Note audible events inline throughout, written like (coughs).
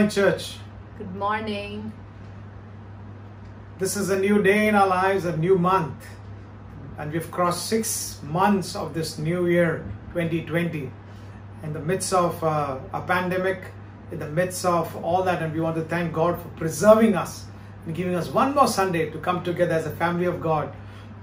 Morning, church. Good morning. This is a new day in our lives, a new month. And we've crossed six months of this new year, 2020. In the midst of uh, a pandemic, in the midst of all that, and we want to thank God for preserving us and giving us one more Sunday to come together as a family of God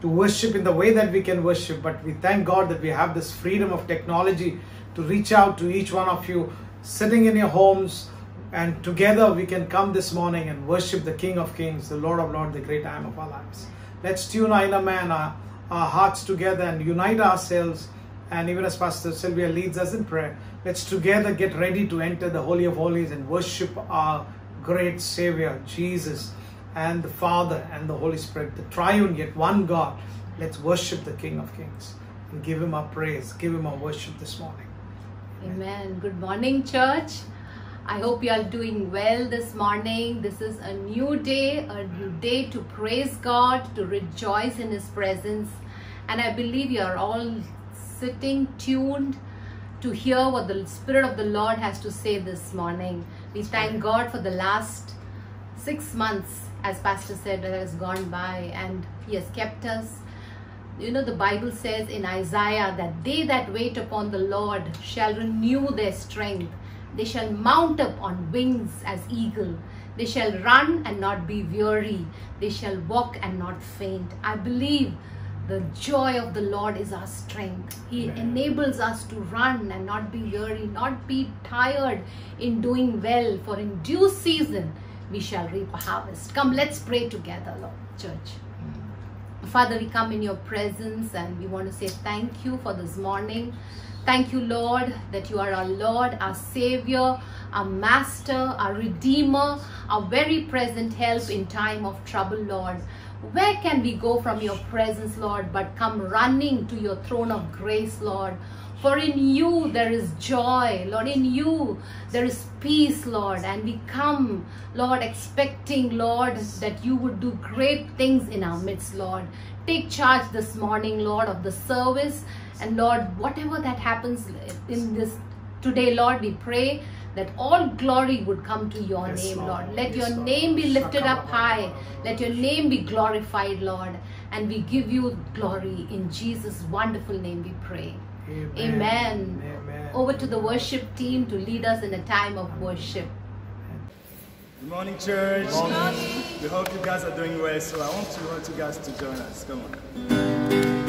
to worship in the way that we can worship. But we thank God that we have this freedom of technology to reach out to each one of you sitting in your homes. And together we can come this morning and worship the King of Kings, the Lord of Lords, the great I am of our lives. Let's tune our inner man, our, our hearts together and unite ourselves. And even as Pastor Sylvia leads us in prayer, let's together get ready to enter the Holy of Holies and worship our great Savior, Jesus, and the Father and the Holy Spirit, the triune yet one God. Let's worship the King of Kings and give him our praise, give him our worship this morning. Amen. Good morning, church. I hope you are doing well this morning. This is a new day, a new day to praise God, to rejoice in His presence. And I believe you are all sitting tuned to hear what the Spirit of the Lord has to say this morning. We thank God for the last six months, as Pastor said, that has gone by, and He has kept us. You know, the Bible says in Isaiah that they that wait upon the Lord shall renew their strength. They shall mount up on wings as eagle. They shall run and not be weary. They shall walk and not faint. I believe the joy of the Lord is our strength. He Amen. enables us to run and not be weary, not be tired in doing well, for in due season we shall reap a harvest. Come, let's pray together, Lord, church. Father, we come in your presence and we want to say thank you for this morning. Thank you, Lord, that you are our Lord, our Savior, our Master, our Redeemer, our very present help in time of trouble, Lord. Where can we go from your presence, Lord, but come running to your throne of grace, Lord? For in you there is joy, Lord. In you there is peace, Lord. And we come, Lord, expecting, Lord, that you would do great things in our midst, Lord. Take charge this morning, Lord, of the service. And Lord, whatever that happens in this today, Lord, we pray that all glory would come to your Yes, name, Lord. Lord. Let Yes, your Lord. name be lifted up high. Let your name be glorified, Lord. And we give you glory. In Jesus' wonderful name we pray. Amen. Amen. Over to the worship team to lead us in a time of worship. Good morning, church. We hope you guys are doing well. So I want you, want you guys to join us. Come on.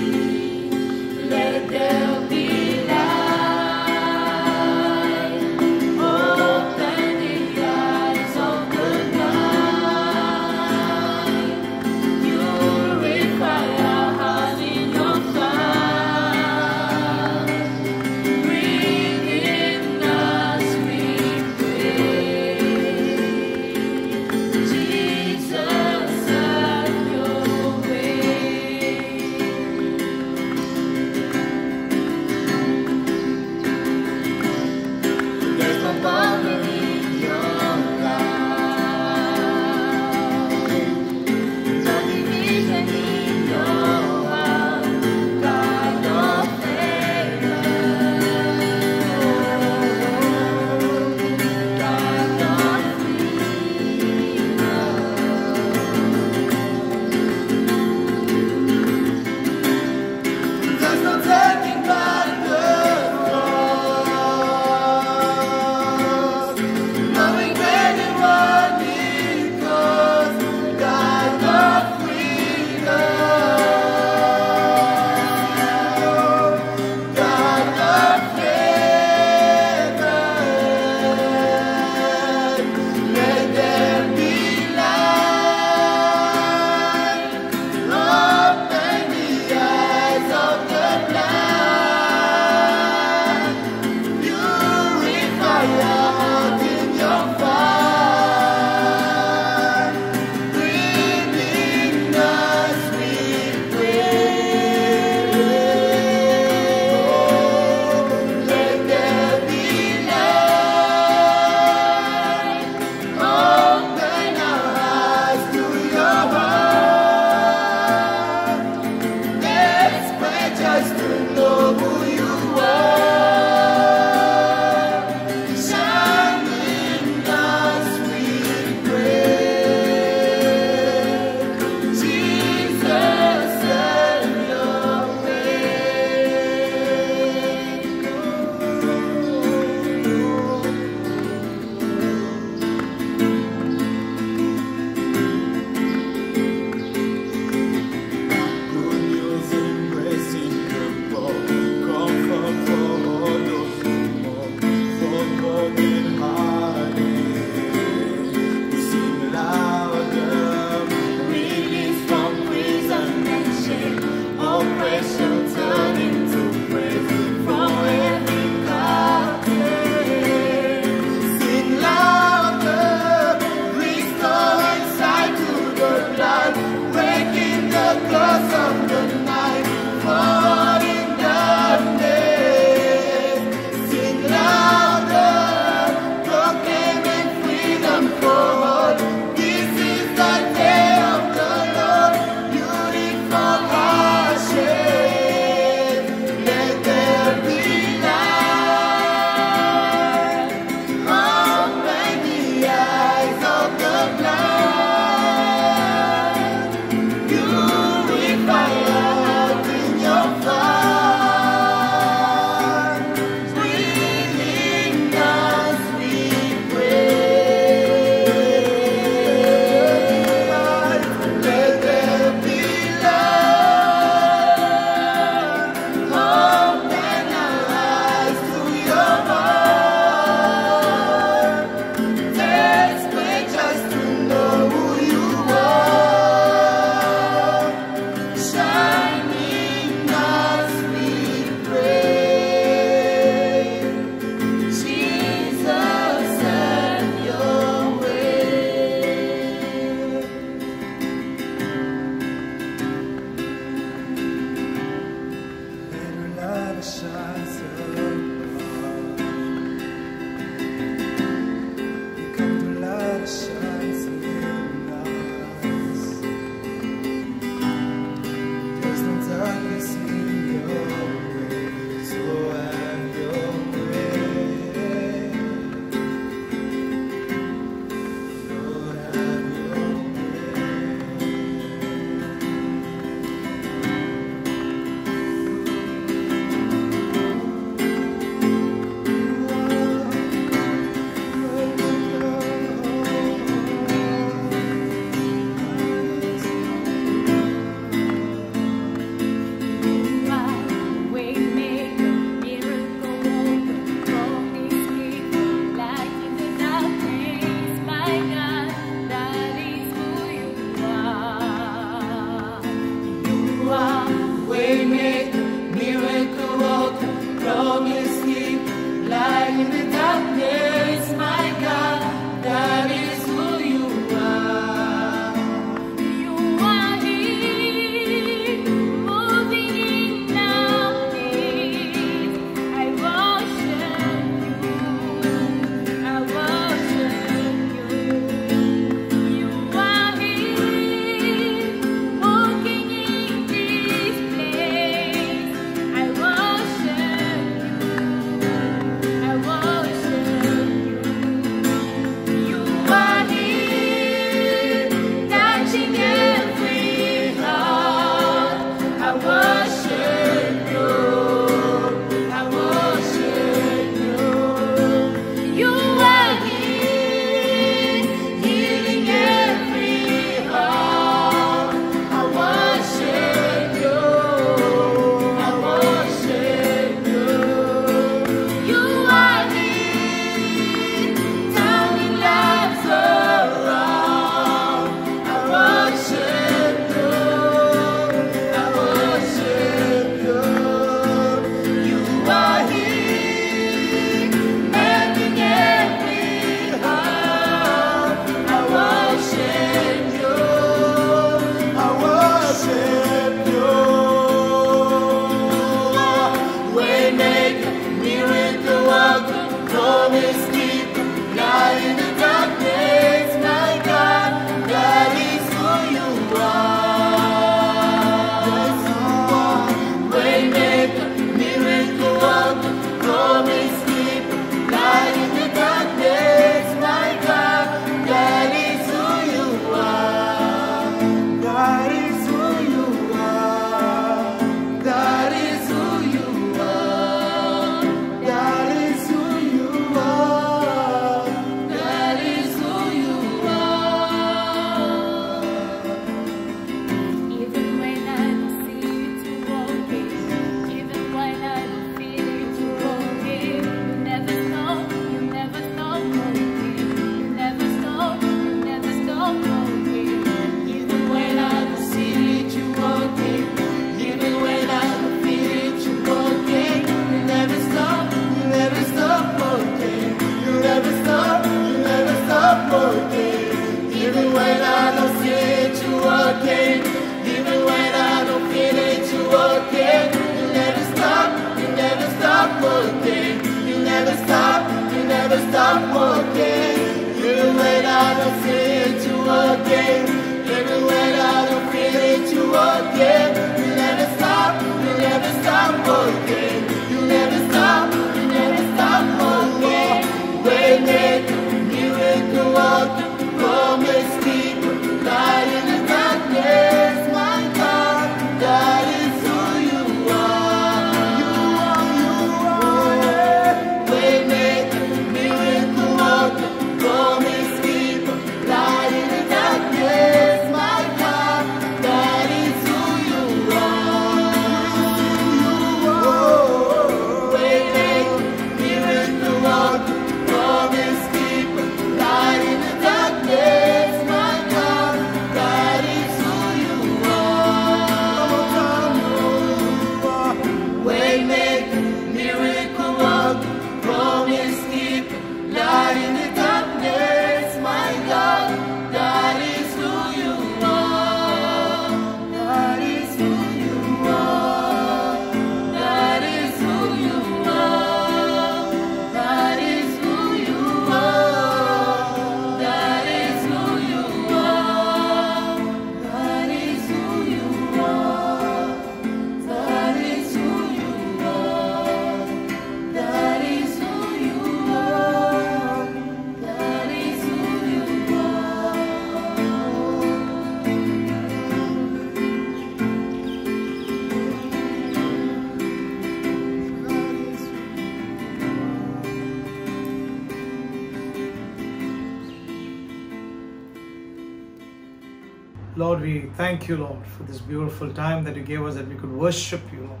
Lord, we thank you, Lord, for this beautiful time that you gave us that we could worship you, Lord.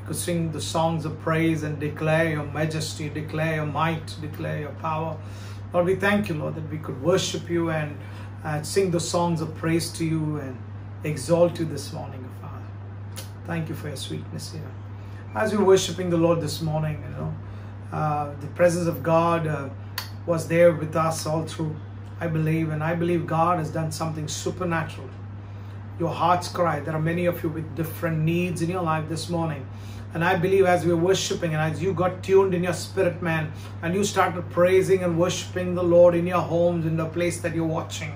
We could sing the songs of praise and declare your majesty, declare your might, declare your power. Lord, we thank you, Lord, that we could worship you and uh, sing the songs of praise to you and exalt you this morning, Father. Thank you for your sweetness here. As we're worshiping the Lord this morning, you know, uh, the presence of God uh, was there with us all through. I believe, and I believe God has done something supernatural. Your heart's cry. There are many of you with different needs in your life this morning. And I believe as we were worshiping and as you got tuned in your spirit, man, and you started praising and worshiping the Lord in your homes, in the place that you're watching,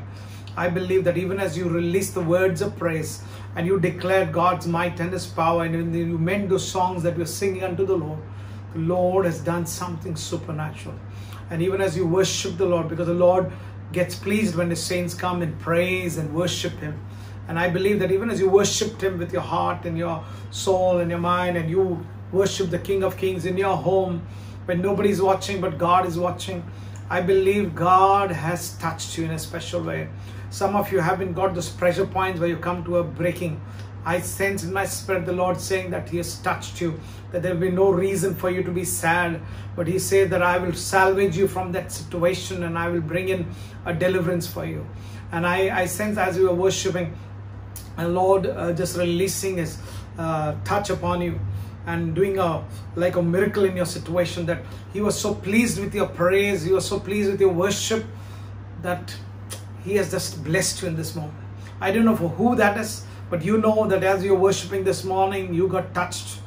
I believe that even as you release the words of praise and you declared God's might and His power, and you meant those songs that we're singing unto the Lord, the Lord has done something supernatural. And even as you worship the Lord, because the Lord gets pleased when the saints come and praise and worship Him. And I believe that even as you worshiped Him with your heart and your soul and your mind, and you worship the King of Kings in your home when nobody's watching but God is watching, I believe God has touched you in a special way. Some of you haven't got those pressure points where you come to a breaking. I sense in my spirit the Lord saying that He has touched you, that there will be no reason for you to be sad. But He said that I will salvage you from that situation and I will bring in a deliverance for you. And I, I sense as you are worshiping, and Lord uh, just releasing His uh, touch upon you and doing a like a miracle in your situation that He was so pleased with your praise, He was so pleased with your worship that He has just blessed you in this moment. I don't know for who that is, but you know that as you're worshiping this morning, you got touched.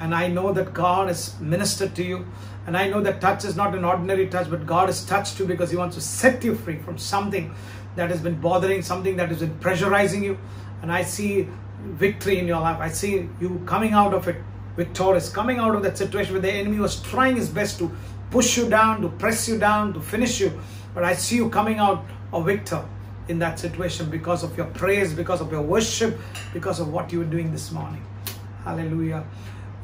And I know that God has ministered to you. And I know that touch is not an ordinary touch, but God has touched you because He wants to set you free from something that has been bothering, something that has been pressurizing you. And I see victory in your life. I see you coming out of it victorious, coming out of that situation where the enemy was trying his best to push you down, to press you down, to finish you. But I see you coming out a victor in that situation because of your praise, because of your worship, because of what you were doing this morning. Hallelujah.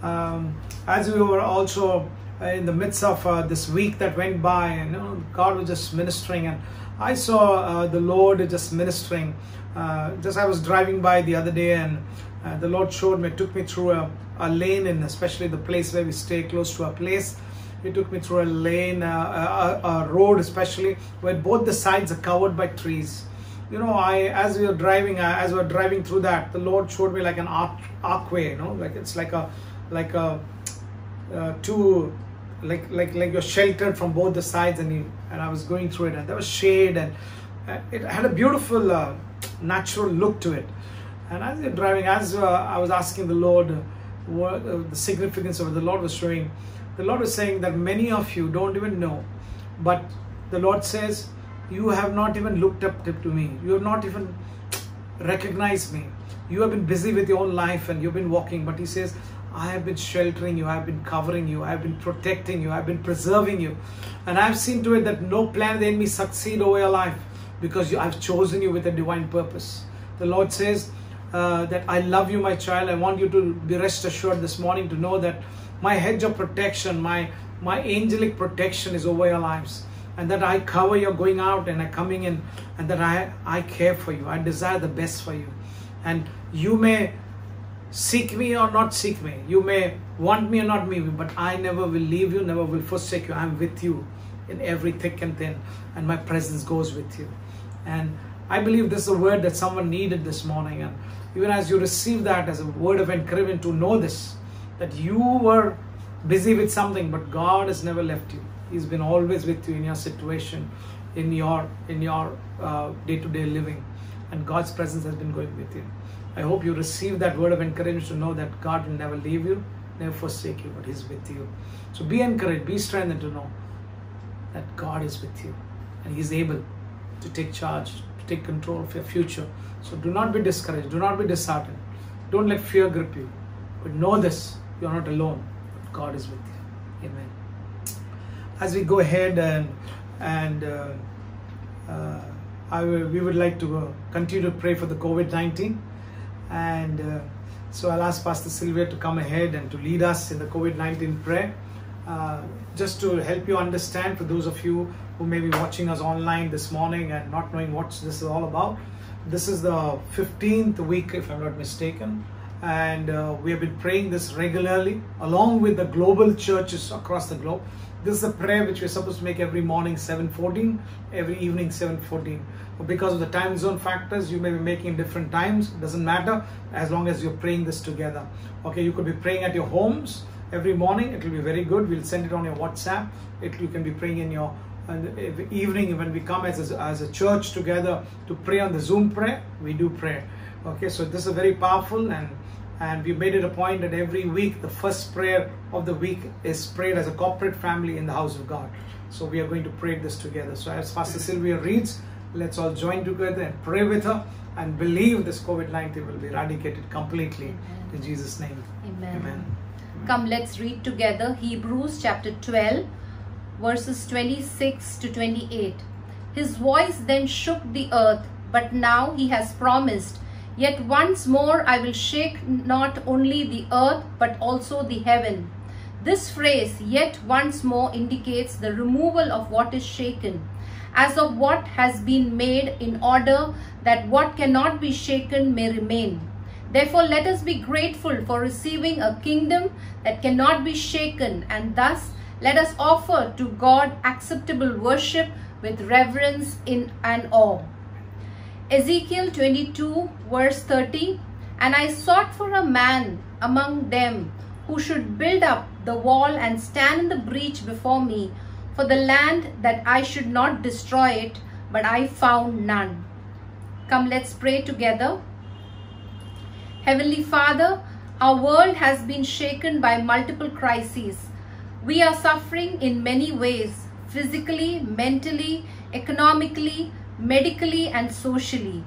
Um, as we were also uh, in the midst of uh, this week that went by, and you know, God was just ministering, and I saw uh, the Lord just ministering. Uh, just I was driving by the other day, and uh, the Lord showed me, took me through a, a lane, and especially the place where we stay close to a place. He took me through a lane, uh, a, a, road, especially where both the sides are covered by trees. You know, I as we were driving, uh, as we were driving through that, the Lord showed me like an arc, archway. You know, like it's like a like a uh, two like like like you're sheltered from both the sides and you, and I was going through it and there was shade and uh, it had a beautiful uh, natural look to it and as you're driving as uh, I was asking the Lord what uh, the significance of it the Lord was showing the Lord was saying that many of you don't even know but the Lord says you have not even looked up to me you have not even recognized me you have been busy with your own life and you've been walking but he says I have been sheltering you, I have been covering you, I have been protecting you, I have been preserving you. And I've seen to it that no plan of the enemy succeed over your life because you, I've chosen you with a divine purpose. The Lord says uh, that I love you, my child. I want you to be rest assured this morning to know that my hedge of protection, my, my angelic protection is over your lives. And that I cover your going out and I coming in, and that I, I care for you. I desire the best for you. And you may seek me or not seek me. You may want me or not me, but I never will leave you, never will forsake you. I'm with you in every thick and thin, and my presence goes with you. And I believe this is a word that someone needed this morning. And even as you receive that as a word of encouragement to know this, that you were busy with something, but God has never left you. He's been always with you in your situation, in your in your uh, day-to-day living, and God's presence has been going with you. I hope you receive that word of encouragement to know that God will never leave you, never forsake you, but He's with you. So be encouraged, be strengthened to know that God is with you and He's able to take charge, to take control of your future. So do not be discouraged, do not be disheartened, don't let fear grip you. But know this you're not alone, God is with you. As we go ahead and and uh, uh, I will, we would like to uh, continue to pray for the COVID 19 and uh, so I'll ask Pastor Sylvia to come ahead and to lead us in the COVID 19 prayer. Uh, just to help you understand, for those of you who may be watching us online this morning and not knowing what this is all about, this is the 15th week, if I'm not mistaken, and we have been praying this regularly along with the global churches across the globe. This is a prayer which we're supposed to make every morning 7:14, every evening 7:14 But because of the time zone factors you may be making different times it doesn't matter as long as you're praying this together okay you could be praying at your homes every morning. It will be very good. We'll send it on your WhatsApp. It, you can be praying in your and evening when we come as a, as a church together to pray on the Zoom prayer. We do pray. Okay, so this is very powerful and and we made it a point that every week the first prayer of the week is prayed as a corporate family in the house of God. So we are going to pray this together. So as Pastor Sylvia reads, let's all join together and pray with her and believe this COVID-19 will be eradicated completely Amen. in Jesus' name. Amen. Amen. Come, let's read together Hebrews chapter 12, verses 26 to 28. His voice then shook the earth, but now he has promised, Yet once more I will shake not only the earth, but also the heaven. This phrase, yet once more, indicates the removal of what is shaken, as of what has been made, in order that what cannot be shaken may remain. Therefore, let us be grateful for receiving a kingdom that cannot be shaken, and thus let us offer to God acceptable worship with reverence in and awe. Ezekiel 22, verse 30 And I sought for a man among them who should build up the wall and stand in the breach before me for the land that I should not destroy it, but I found none. Come, let's pray together. Heavenly Father, our world has been shaken by multiple crises. We are suffering in many ways physically, mentally, economically, medically, and socially.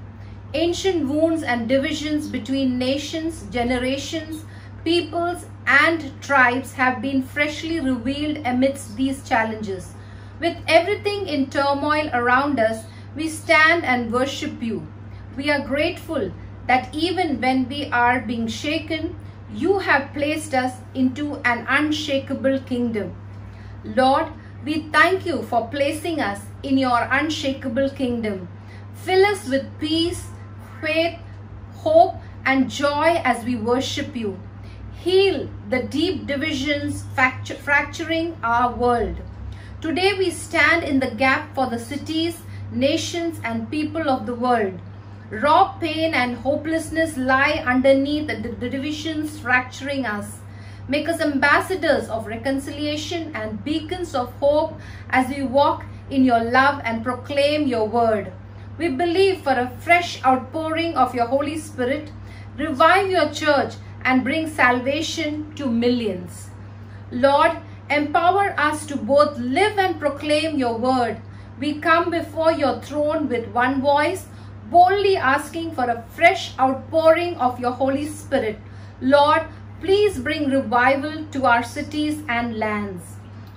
Ancient wounds and divisions between nations, generations, peoples, and tribes have been freshly revealed amidst these challenges. With everything in turmoil around us, we stand and worship you. We are grateful that even when we are being shaken, you have placed us into an unshakable kingdom. Lord, we thank you for placing us in your unshakable kingdom. Fill us with peace, faith, hope, and joy as we worship you. Heal the deep divisions fracturing our world. Today we stand in the gap for the cities, nations, and people of the world. Raw pain and hopelessness lie underneath the, divisions fracturing us. Make us ambassadors of reconciliation and beacons of hope as we walk in your love and proclaim your word. We believe for a fresh outpouring of your Holy Spirit, revive your church and bring salvation to millions. Lord, empower us to both live and proclaim your word. We come before your throne with one voice, boldly asking for a fresh outpouring of your Holy Spirit. Lord, please bring revival to our cities and lands.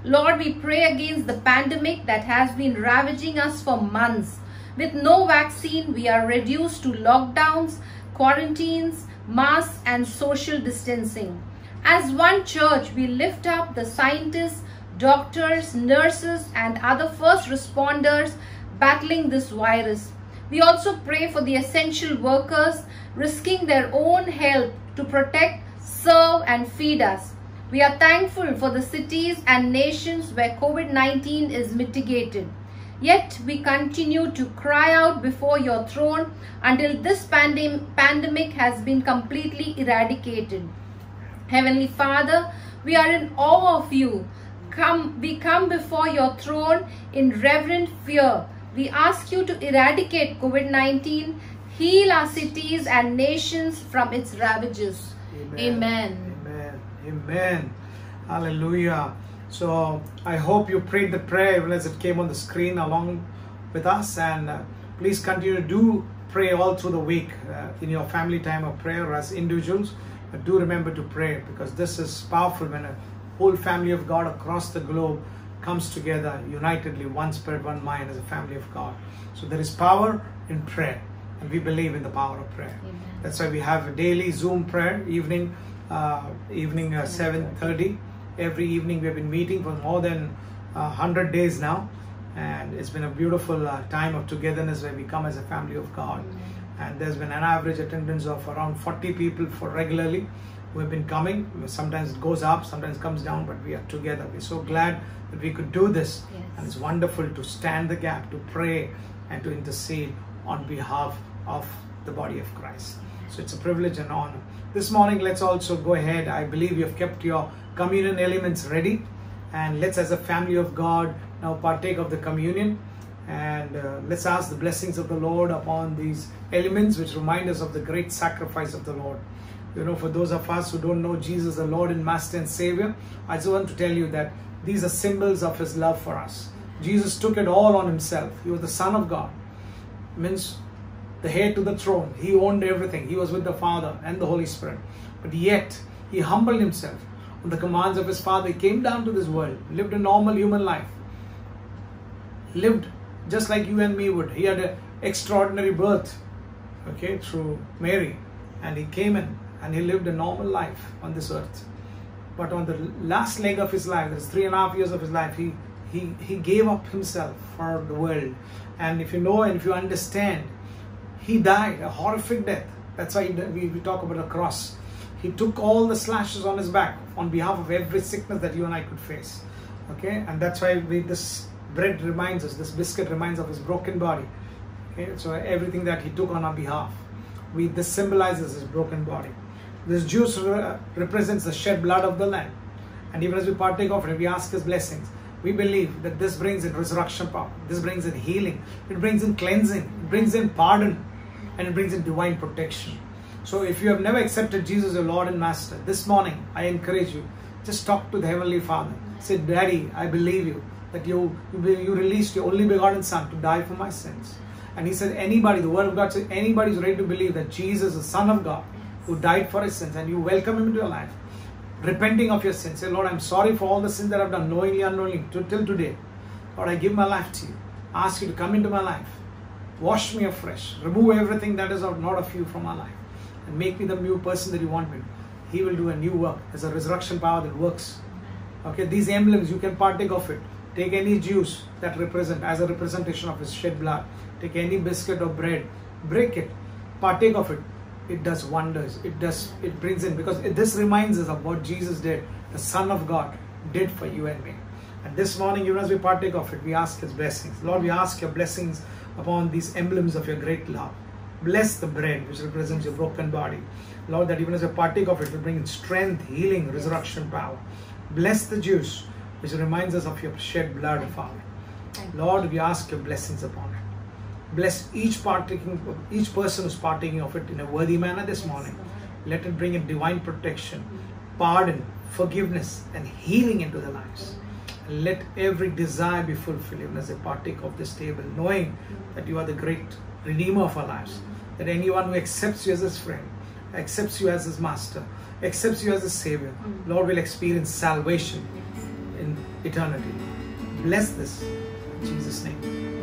Lord, we pray against the pandemic that has been ravaging us for months. With no vaccine, we are reduced to lockdowns, quarantines, masks, and social distancing. As one church, we lift up the scientists, doctors, nurses, and other first responders battling this virus. We also pray for the essential workers risking their own health to protect, serve, and feed us. We are thankful for the cities and nations where COVID 19 is mitigated. Yet we continue to cry out before your throne until this pandem- pandemic has been completely eradicated. Heavenly Father, we are in awe of you. Come, we come before your throne in reverent fear. We ask you to eradicate COVID 19, heal our cities and nations from its ravages. Amen. Amen. Amen. Hallelujah. So I hope you prayed the prayer even as it came on the screen along with us. And uh, please continue to do pray all through the week uh, in your family time of prayer or as individuals. But do remember to pray because this is powerful when a whole family of God across the globe comes together unitedly, one spirit, one mind as a family of God. So there is power in prayer, and we believe in the power of prayer. Amen. That's why we have a daily Zoom prayer evening, evening uh, seven thirty. Every evening we have been meeting for more than uh, hundred days now, and it's been a beautiful uh, time of togetherness where we come as a family of God. And there's been an average attendance of around 40 people for regularly who have been coming. Sometimes it goes up, sometimes comes down, but we are together. We're so glad that we could do this, Yes. and it's wonderful to stand the gap, to pray, and to intercede on behalf of the body of Christ. So it's a privilege and honor. This morning, let's also go ahead. I believe you have kept your communion elements ready. And let's, as a family of God, now partake of the communion. And uh, let's ask the blessings of the Lord upon these elements, which remind us of the great sacrifice of the Lord. You know, for those of us who don't know Jesus, the Lord and Master and Savior, I just want to tell you that these are symbols of His love for us. Jesus took it all on Himself. He was the Son of God. Means the heir to the throne. He owned everything. He was with the Father and the Holy Spirit. But yet, He humbled Himself on the commands of His Father. He came down to this world, lived a normal human life, lived just like you and me would. He had an extraordinary birth, okay, through Mary. And He came in and He lived a normal life on this earth. But on the last leg of His life, that's three and a half years of His life, He he, he gave up himself for the world. And if you know and if you understand, he died a horrific death. That's why we, we talk about a cross. He took all the slashes on his back on behalf of every sickness that you and I could face. Okay, and that's why we, this bread reminds us, this biscuit reminds of his broken body. Okay, so everything that he took on our behalf, we this symbolizes his broken body. This juice re- represents the shed blood of the Lamb, and even as we partake of it, we ask his blessings we believe that this brings in resurrection power, this brings in healing, it brings in cleansing, it brings in pardon, and it brings in divine protection. So, if you have never accepted Jesus as your Lord and Master, this morning I encourage you just talk to the Heavenly Father. Say, Daddy, I believe you that you, you released your only begotten Son to die for my sins. And He said, anybody, the Word of God says, anybody is ready to believe that Jesus is the Son of God who died for his sins and you welcome Him into your life repenting of your sins. Say, Lord, I'm sorry for all the sins that I've done, knowingly, unknowingly, till today. Lord, I give my life to you. ask you to come into my life. Wash me afresh. Remove everything that is not of you from my life. And make me the new person that you want me. He will do a new work. There's a resurrection power that works. Okay, these emblems, you can partake of it. Take any juice that represent as a representation of his shed blood. Take any biscuit or bread. Break it. Partake of it it does wonders. It does, it brings in, because it, this reminds us of what Jesus did, the Son of God did for you and me. And this morning, even as we partake of it, we ask His blessings. Lord, we ask your blessings upon these emblems of your great love. Bless the bread, which represents your broken body. Lord, that even as a partake of it, will bring strength, healing, resurrection power. Bless the juice, which reminds us of your shed blood, of Father. Lord, we ask your blessings upon it. Bless each partaking, each person who's partaking of it in a worthy manner this morning. Let it bring in divine protection, pardon, forgiveness, and healing into their lives. Let every desire be fulfilled as they partake of this table, knowing that you are the great Redeemer of our lives. That anyone who accepts you as his friend, accepts you as his master, accepts you as a savior, Lord will experience salvation in eternity. Bless this in Jesus' name.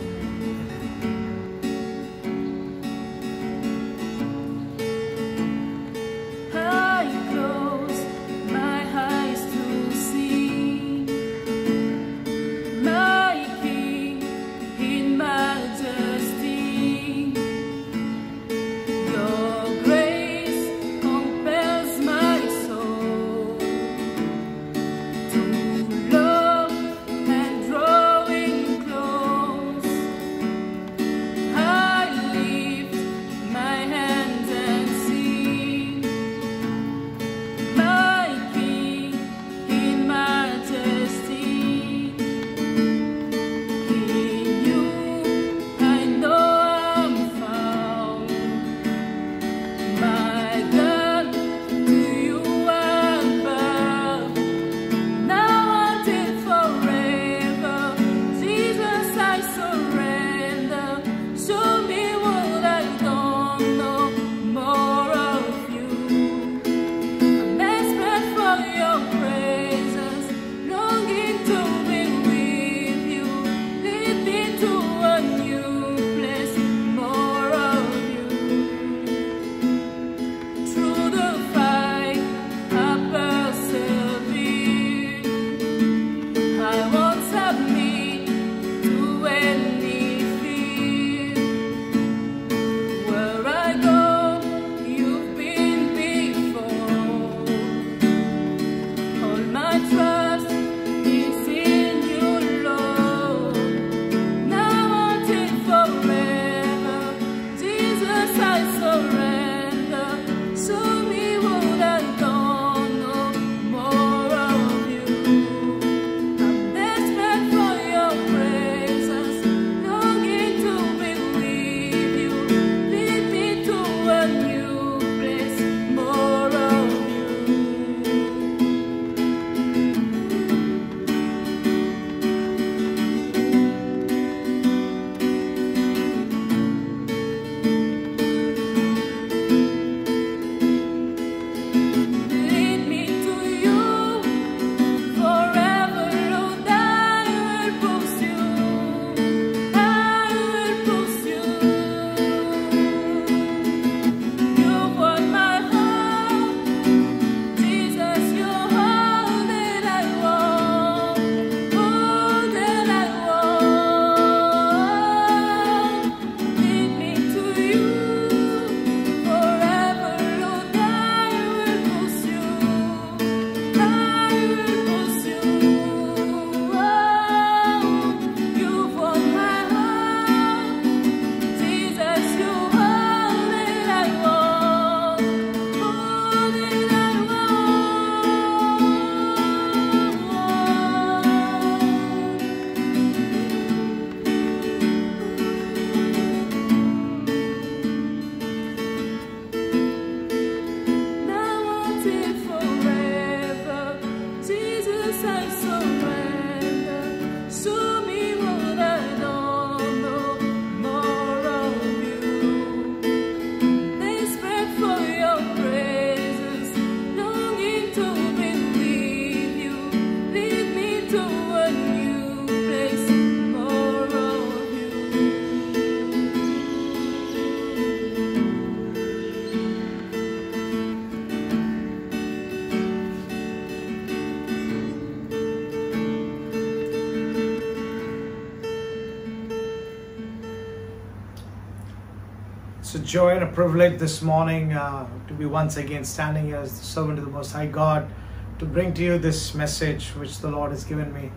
It's a joy and a privilege this morning uh, to be once again standing here as the servant of the Most High God to bring to you this message which the Lord has given me.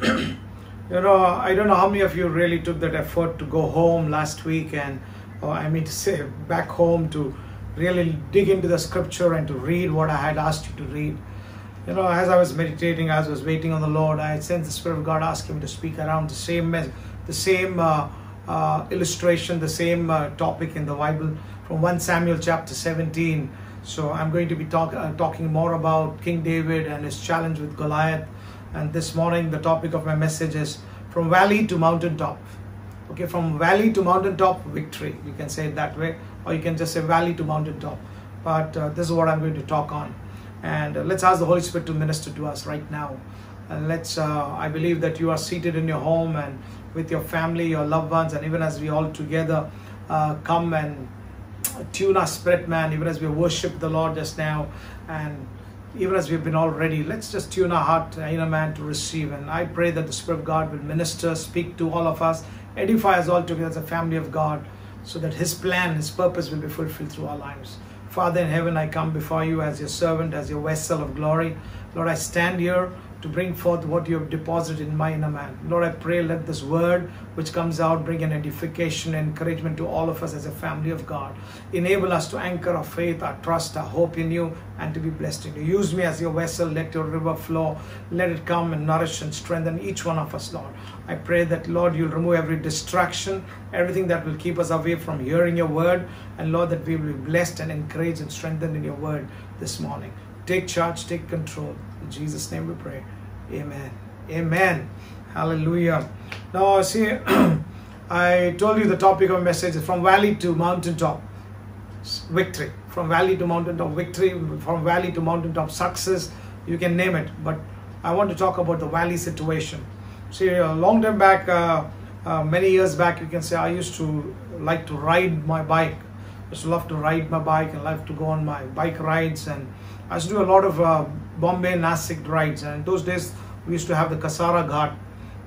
(clears throat) you know, I don't know how many of you really took that effort to go home last week and, or I mean to say, back home to really dig into the scripture and to read what I had asked you to read. You know, as I was meditating, as I was waiting on the Lord, I sensed the Spirit of God asking me to speak around the same, the same uh, illustration, the same uh, topic in the Bible from 1 Samuel chapter 17. So I'm going to be talk, uh, talking more about King David and his challenge with Goliath. And this morning, the topic of my message is from valley to mountaintop. Okay, from valley to mountaintop, victory. You can say it that way, or you can just say valley to mountaintop. But uh, this is what I'm going to talk on. And uh, let's ask the Holy Spirit to minister to us right now. And let's, uh, I believe that you are seated in your home and with your family, your loved ones, and even as we all together uh, come and tune our spirit, man, even as we worship the Lord just now, and even as we've been already, let's just tune our heart, you know, man, to receive. And I pray that the Spirit of God will minister, speak to all of us, edify us all together as a family of God, so that His plan, His purpose will be fulfilled through our lives. Father in heaven, I come before you as your servant, as your vessel of glory. Lord, I stand here to bring forth what you have deposited in my inner man. Lord, I pray let this word which comes out bring an edification, and encouragement to all of us as a family of God. Enable us to anchor our faith, our trust, our hope in you, and to be blessed in you. Use me as your vessel. Let your river flow. Let it come and nourish and strengthen each one of us, Lord. I pray that, Lord, you'll remove every distraction, everything that will keep us away from hearing your word, and Lord, that we will be blessed and encouraged and strengthened in your word this morning. Take charge, take control. In Jesus' name we pray. Amen. Amen. Hallelujah. Now, see, (clears throat) I told you the topic of message is from valley to mountaintop victory. From valley to mountaintop victory, from valley to mountaintop success, you can name it. But I want to talk about the valley situation. See, a long time back, uh, uh, many years back, you can say I used to like to ride my bike. I used to love to ride my bike and love to go on my bike rides. And I used to do a lot of uh, Bombay Nasik rides. And those days, we used to have the Kasara Ghat.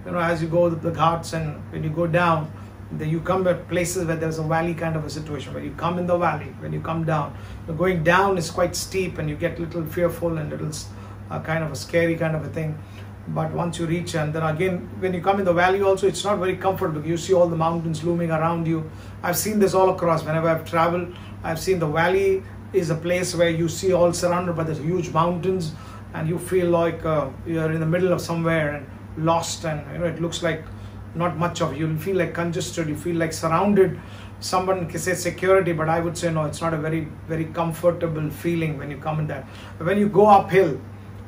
You know, as you go the ghats and when you go down, then you come at places where there's a valley kind of a situation. When you come in the valley, when you come down, the going down is quite steep and you get a little fearful and little uh, kind of a scary kind of a thing. But once you reach and then again, when you come in the valley also, it's not very comfortable. You see all the mountains looming around you. I've seen this all across. Whenever I've traveled, I've seen the valley is a place where you see all surrounded by these huge mountains and you feel like uh, you're in the middle of somewhere and lost and you know it looks like not much of you. You feel like congested. You feel like surrounded. Someone can say security, but I would say no. It's not a very very comfortable feeling when you come in there. When you go uphill,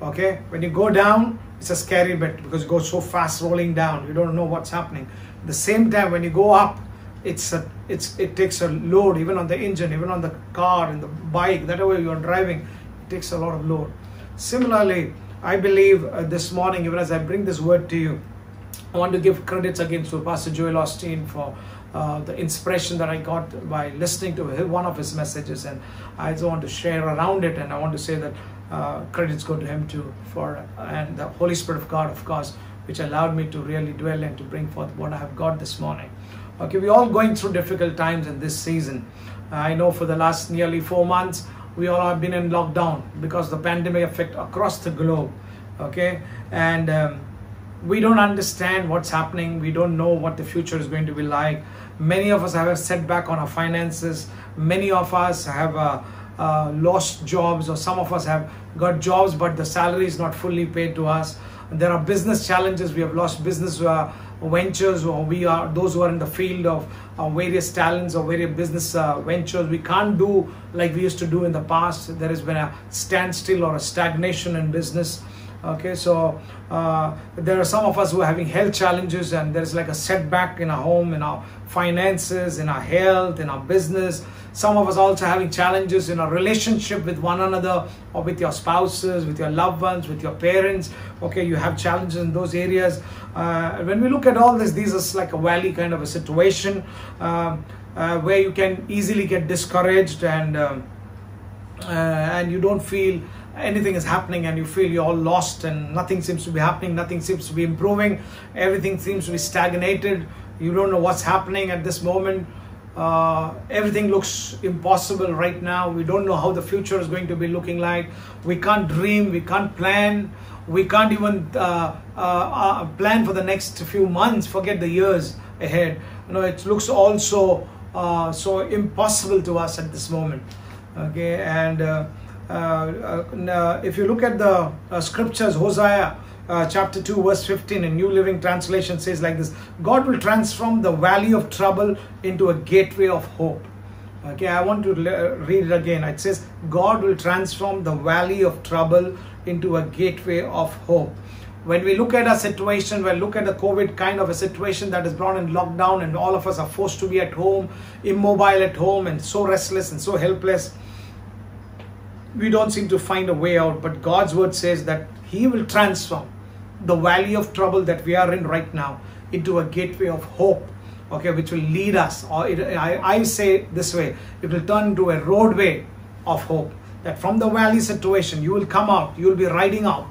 okay. When you go down, it's a scary bit because you go so fast rolling down. You don't know what's happening. The same time, when you go up, it's a it's it takes a load even on the engine, even on the car and the bike. That way you're driving, it takes a lot of load. Similarly, I believe uh, this morning, even as I bring this word to you, I want to give credits again to Pastor Joel Osteen for uh, the inspiration that I got by listening to one of his messages, and I just want to share around it, and I want to say that uh, credits go to him too for and the Holy Spirit of God, of course, which allowed me to really dwell and to bring forth what I have got this morning. Okay, we're all going through difficult times in this season. I know for the last nearly four months, we all have been in lockdown because the pandemic affect across the globe. Okay, and um, we don't understand what's happening. We don't know what the future is going to be like. Many of us have a setback on our finances. Many of us have uh, uh, lost jobs, or some of us have got jobs, but the salary is not fully paid to us. There are business challenges. We have lost business uh, ventures, or we are those who are in the field of uh, various talents or various business uh, ventures. We can't do like we used to do in the past. There has been a standstill or a stagnation in business okay so uh, there are some of us who are having health challenges and there's like a setback in our home in our finances in our health in our business. Some of us also having challenges in our relationship with one another or with your spouses with your loved ones with your parents. Okay you have challenges in those areas. Uh, when we look at all this, these is like a valley kind of a situation um, uh, where you can easily get discouraged and um, uh, and you don't feel anything is happening and you feel you're all lost and nothing seems to be happening nothing seems to be improving everything seems to be stagnated you don't know what's happening at this moment uh, everything looks impossible right now we don't know how the future is going to be looking like we can't dream we can't plan we can't even uh, uh, uh, plan for the next few months forget the years ahead. You know it looks also uh, so impossible to us at this moment okay and uh, uh, if you look at the uh, scriptures hosea chapter 2 verse 15 in new living translation says like this god will transform the valley of trouble into a gateway of hope. Okay i want to read it again. It says god will transform the valley of trouble into a gateway of hope. When we look at a situation, when we look at the COVID kind of a situation that is brought in lockdown, and all of us are forced to be at home, immobile at home, and so restless and so helpless, we don't seem to find a way out. But God's word says that He will transform the valley of trouble that we are in right now into a gateway of hope, okay, which will lead us. Or it, I, I say this way, it will turn into a roadway of hope. That from the valley situation, you will come out, you will be riding out.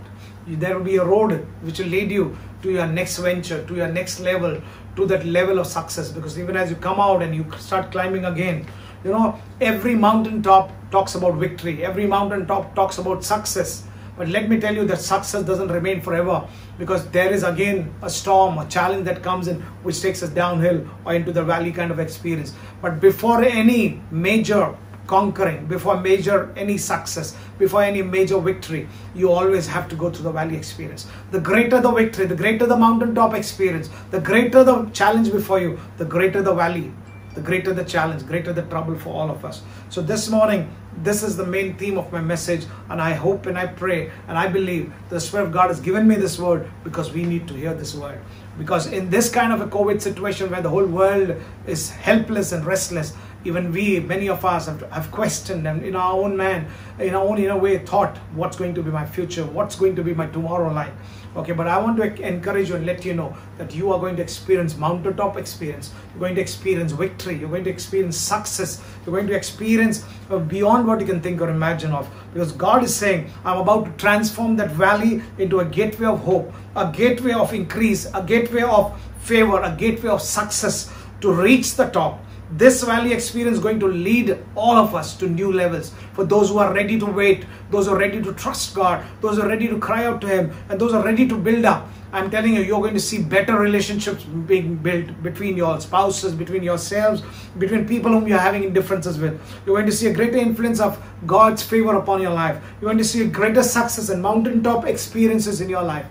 There will be a road which will lead you to your next venture, to your next level, to that level of success. Because even as you come out and you start climbing again, you know, every mountaintop talks about victory, every mountaintop talks about success. But let me tell you that success doesn't remain forever because there is again a storm, a challenge that comes in which takes us downhill or into the valley kind of experience. But before any major conquering, before major any success, before any major victory, you always have to go through the valley experience. The greater the victory, the greater the mountaintop experience, the greater the challenge before you, the greater the valley the greater the challenge, greater the trouble for all of us. So this morning, this is the main theme of my message, and I hope and I pray and I believe the Spirit of God has given me this word because we need to hear this word. Because in this kind of a COVID situation where the whole world is helpless and restless, even we, many of us, have, have questioned and in our own man, in our own inner way, thought, what's going to be my future? What's going to be my tomorrow like? Okay, but I want to encourage you and let you know that you are going to experience mountaintop experience. You're going to experience victory. You're going to experience success. You're going to experience uh, beyond what you can think or imagine of. Because God is saying, I'm about to transform that valley into a gateway of hope, a gateway of increase, a gateway of favor, a gateway of success to reach the top this valley experience is going to lead all of us to new levels. For those who are ready to wait those who are ready to trust god those who are ready to cry out to him and those who are ready to build up i'm telling you you're going to see better relationships being built between your spouses between yourselves between people whom you're having differences with. You're going to see a greater influence of god's favor upon your life. You're going to see a greater success and mountaintop experiences in your life.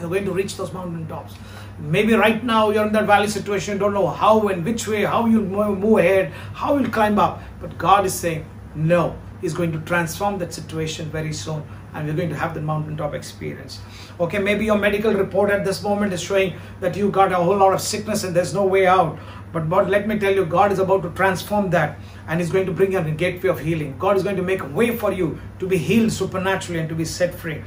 You're going to reach those mountaintops maybe right now you're in that valley situation don't know how and which way how you'll move ahead how you'll climb up. But god is saying no he's going to transform that situation very soon and we're going to have the mountaintop experience. Okay maybe your medical report at this moment is showing that you got a whole lot of sickness and there's no way out. But but let me tell you god is about to transform that and he's going to bring you a gateway of healing. God is going to make a way for you to be healed supernaturally and to be set free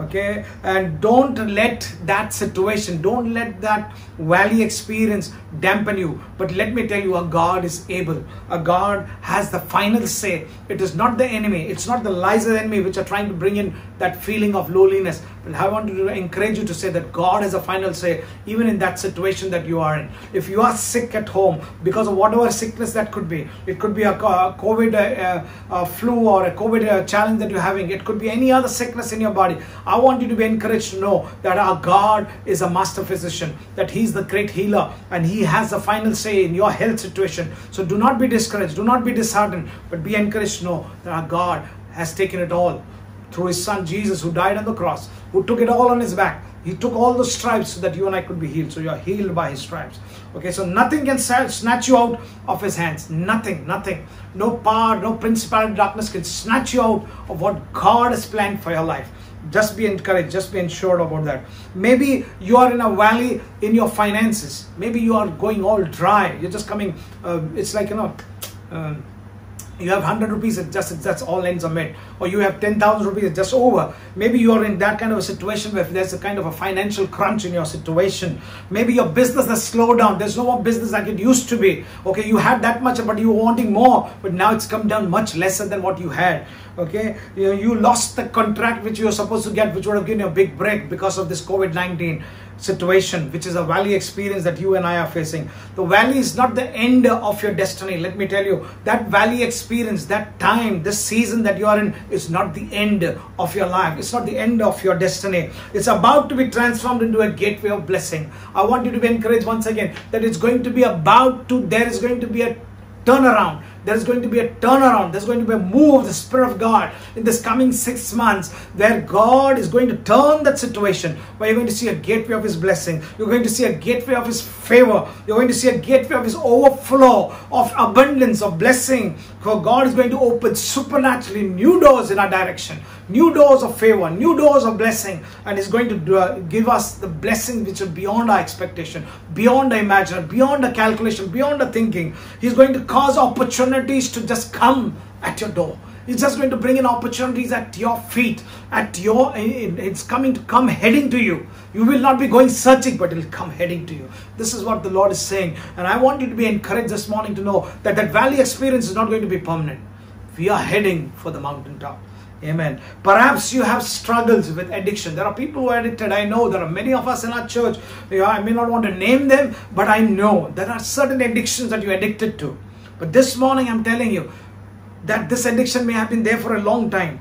okay? And don't let that situation don't let that valley experience dampen you. But let me tell you a god is able. A god has the final say. It is not the enemy. It's not the lies of the enemy which are trying to bring in that feeling of lowliness but i want to encourage you to say that god has a final say even in that situation that you are in. If you are sick at home because of whatever sickness that could be it could be a co- covid uh, uh, flu or a covid uh, challenge that you're having it could be any other sickness in your body. I want you to be encouraged to know that our God is a master physician, that He's the great healer, and He has the final say in your health situation. So do not be discouraged, do not be disheartened, but be encouraged to know that our God has taken it all through His Son Jesus, who died on the cross, who took it all on His back. He took all the stripes so that you and I could be healed. So you are healed by His stripes. Okay, so nothing can snatch you out of His hands. Nothing, nothing. No power, no principality, darkness can snatch you out of what God has planned for your life just be encouraged just be ensured about that maybe you are in a valley in your finances maybe you are going all dry you're just coming uh, it's like you know um, you have 100 rupees it just that's all ends are met. Or you have 10000 rupees it's just over. Maybe you're in that kind of a situation where there's a kind of a financial crunch in your situation. Maybe your business has slowed down. There's no more business like it used to be. Okay you had that much but you were wanting more but now it's come down much lesser than what you had. Okay you, you lost the contract which you were supposed to get which would have given you a big break because of this covid-19 situation, which is a valley experience that you and I are facing. The valley is not the end of your destiny. Let me tell you, that valley experience, that time, this season that you are in, is not the end of your life. It's not the end of your destiny. It's about to be transformed into a gateway of blessing. I want you to be encouraged once again that it's going to be about to, there is going to be a turnaround. There's going to be a turnaround. There's going to be a move of the Spirit of God in this coming six months where God is going to turn that situation, where you're going to see a gateway of His blessing. You're going to see a gateway of His favor. You're going to see a gateway of His overflow, of abundance, of blessing. For God is going to open supernaturally new doors in our direction, new doors of favor, new doors of blessing, and He's going to uh, give us the blessing which is beyond our expectation, beyond our imagination, beyond our calculation, beyond our thinking. He's going to cause opportunities to just come at your door. It's just going to bring in opportunities at your feet, at your, it's coming to come heading to you. You will not be going searching, but it'll come heading to you. This is what the Lord is saying. And I want you to be encouraged this morning to know that that valley experience is not going to be permanent. We are heading for the mountaintop. Amen. Perhaps you have struggles with addiction. There are people who are addicted. I know there are many of us in our church. I may not want to name them, but I know there are certain addictions that you're addicted to. But this morning I'm telling you that this addiction may have been there for a long time.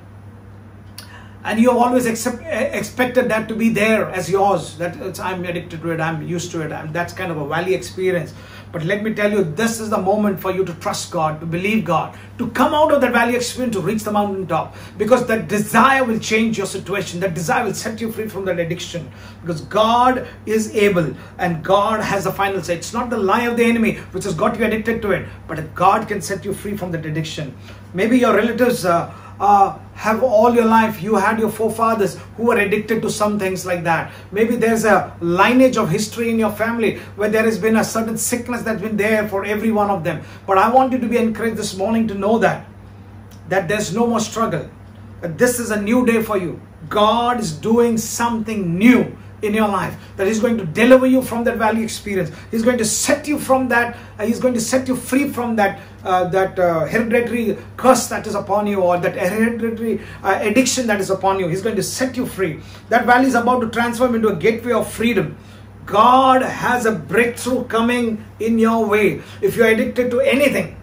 And you have always accept, eh, expected that to be there as yours. That I'm addicted to it, I'm used to it. I'm, that's kind of a valley experience. But let me tell you, this is the moment for you to trust God, to believe God, to come out of that valley experience, to reach the mountaintop. Because that desire will change your situation. That desire will set you free from that addiction. Because God is able and God has the final say. It's not the lie of the enemy which has got you addicted to it, but God can set you free from that addiction. Maybe your relatives. Uh, uh, have all your life you had your forefathers who were addicted to some things like that. Maybe there's a lineage of history in your family where there has been a certain sickness that's been there for every one of them. But i want you to be encouraged this morning to know that that there's no more struggle. This is a new day for you. God is doing something new in your life that he's going to deliver you from that valley experience. He's going to set you from that uh, he's going to set you free from that uh, that uh, hereditary curse that is upon you or that hereditary uh, addiction that is upon you. He's going to set you free. That valley is about to transform into a gateway of freedom. God has a breakthrough coming in your way. If you're addicted to anything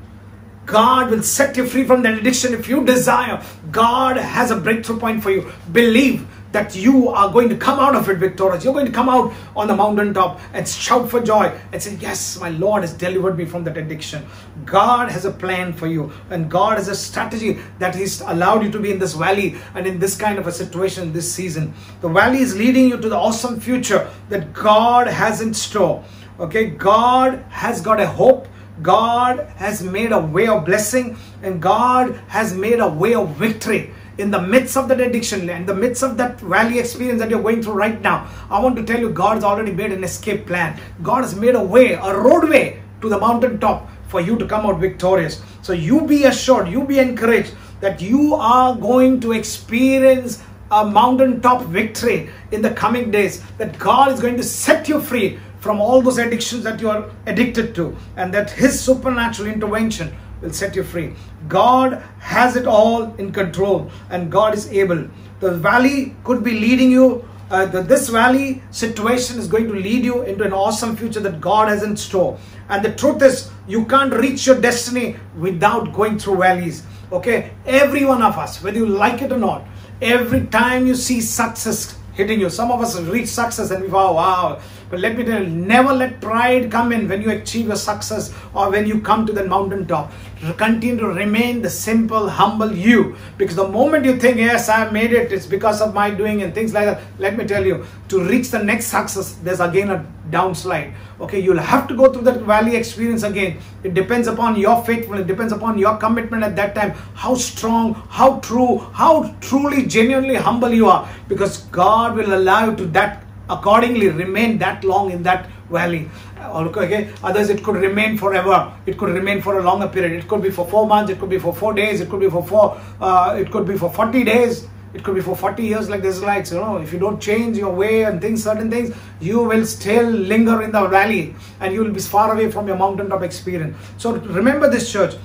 God will set you free from that addiction. If you desire. God has a breakthrough point for you. Believe that you are going to come out of it victorious. You're going to come out on the mountaintop and shout for joy and say, Yes, my Lord has delivered me from that addiction. God has a plan for you, and God has a strategy that He's allowed you to be in this valley and in this kind of a situation this season. The valley is leading you to the awesome future that God has in store. Okay, God has got a hope. God has made a way of blessing and God has made a way of victory in the midst of that addiction, in the midst of that valley experience that you're going through right now, I want to tell you God has already made an escape plan. God has made a way, a roadway to the mountaintop for you to come out victorious. So you be assured, you be encouraged that you are going to experience a mountaintop victory in the coming days, that God is going to set you free from all those addictions that you are addicted to, and that His supernatural intervention will set you free. God has it all in control and God is able. The valley could be leading you. Uh, the, this valley situation is going to lead you into an awesome future that God has in store. And the truth is, you can't reach your destiny without going through valleys. Okay, every one of us, whether you like it or not, every time you see success hitting you, some of us reach success and we go, wow, but let me tell you, never let pride come in when you achieve a success or when you come to the mountaintop. Continue to remain the simple, humble you. Because the moment you think, yes, I made it, it's because of my doing and things like that. Let me tell you, to reach the next success, there's again a downslide. Okay, you'll have to go through that valley experience again. It depends upon your faithfulness, it depends upon your commitment at that time, how strong, how true, how truly, genuinely humble you are. Because God will allow you to that accordingly remain that long in that valley. Uh, Okay, others it could remain forever. It could remain for a longer period. It could be for four months. It could be for four days. It could be for four. Uh, it could be for forty days. It could be for 40 years like this like you know. If you don't change your way and things, certain things, you will still linger in the valley and you will be far away from your mountaintop experience. So remember this church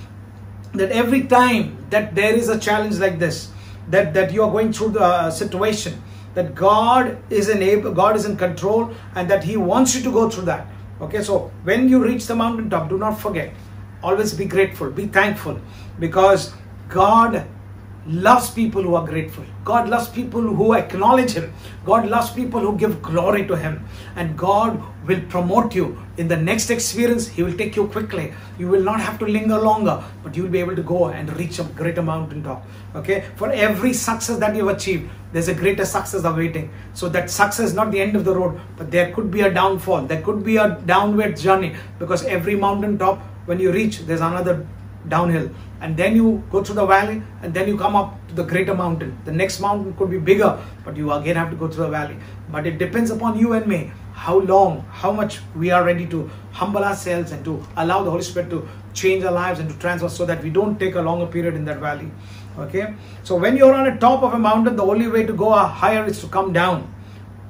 that every time that there is a challenge like this, that, that you are going through the situation, that God is in able, God is in control and that He wants you to go through that. Okay, so when you reach the mountaintop, do not forget. Always be grateful, be thankful because God loves people who are grateful. God loves people who acknowledge Him. God loves people who give glory to Him. And God will promote you in the next experience. He will take you quickly. You will not have to linger longer, but you will be able to go and reach a greater mountaintop. Okay? For every success that you've achieved, there's a greater success awaiting. So that success is not the end of the road, but there could be a downfall. There could be a downward journey because every mountaintop, when you reach, there's another downhill. And then you go through the valley and then you come up to the greater mountain. The next mountain could be bigger but you again have to go through the valley. But it depends upon you and me how long how much we are ready to humble ourselves and to allow the holy spirit to change our lives and to transfer so that we don't take a longer period in that valley. Okay? So when you're on the top of a mountain the only way to go higher is to come down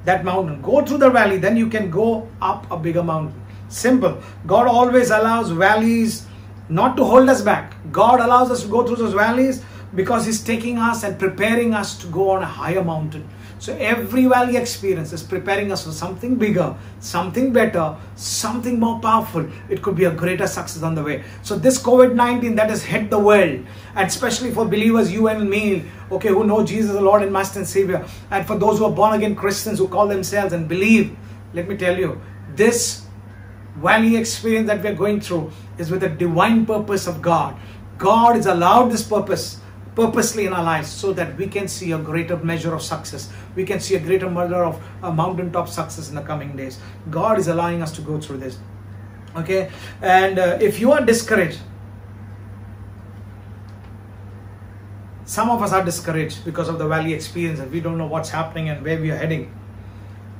that mountain. Go through the valley then you can go up a bigger mountain. Simple. God always allows valleys not to hold us back. God allows us to go through those valleys because He's taking us and preparing us to go on a higher mountain. So every valley experience is preparing us for something bigger, something better, something more powerful. It could be a greater success on the way. So this COVID-19 that has hit the world, and especially for believers, you and me, okay, who know Jesus the Lord and Master and Savior, and for those who are born again Christians who call themselves and believe, let me tell you, this valley experience that we're going through is with the divine purpose of God. God has allowed this purpose purposely in our lives so that we can see a greater measure of success. We can see a greater measure of a mountaintop success in the coming days. God is allowing us to go through this. Okay, and uh, if you are discouraged, some of us are discouraged because of the valley experience and we don't know what's happening and where we are heading.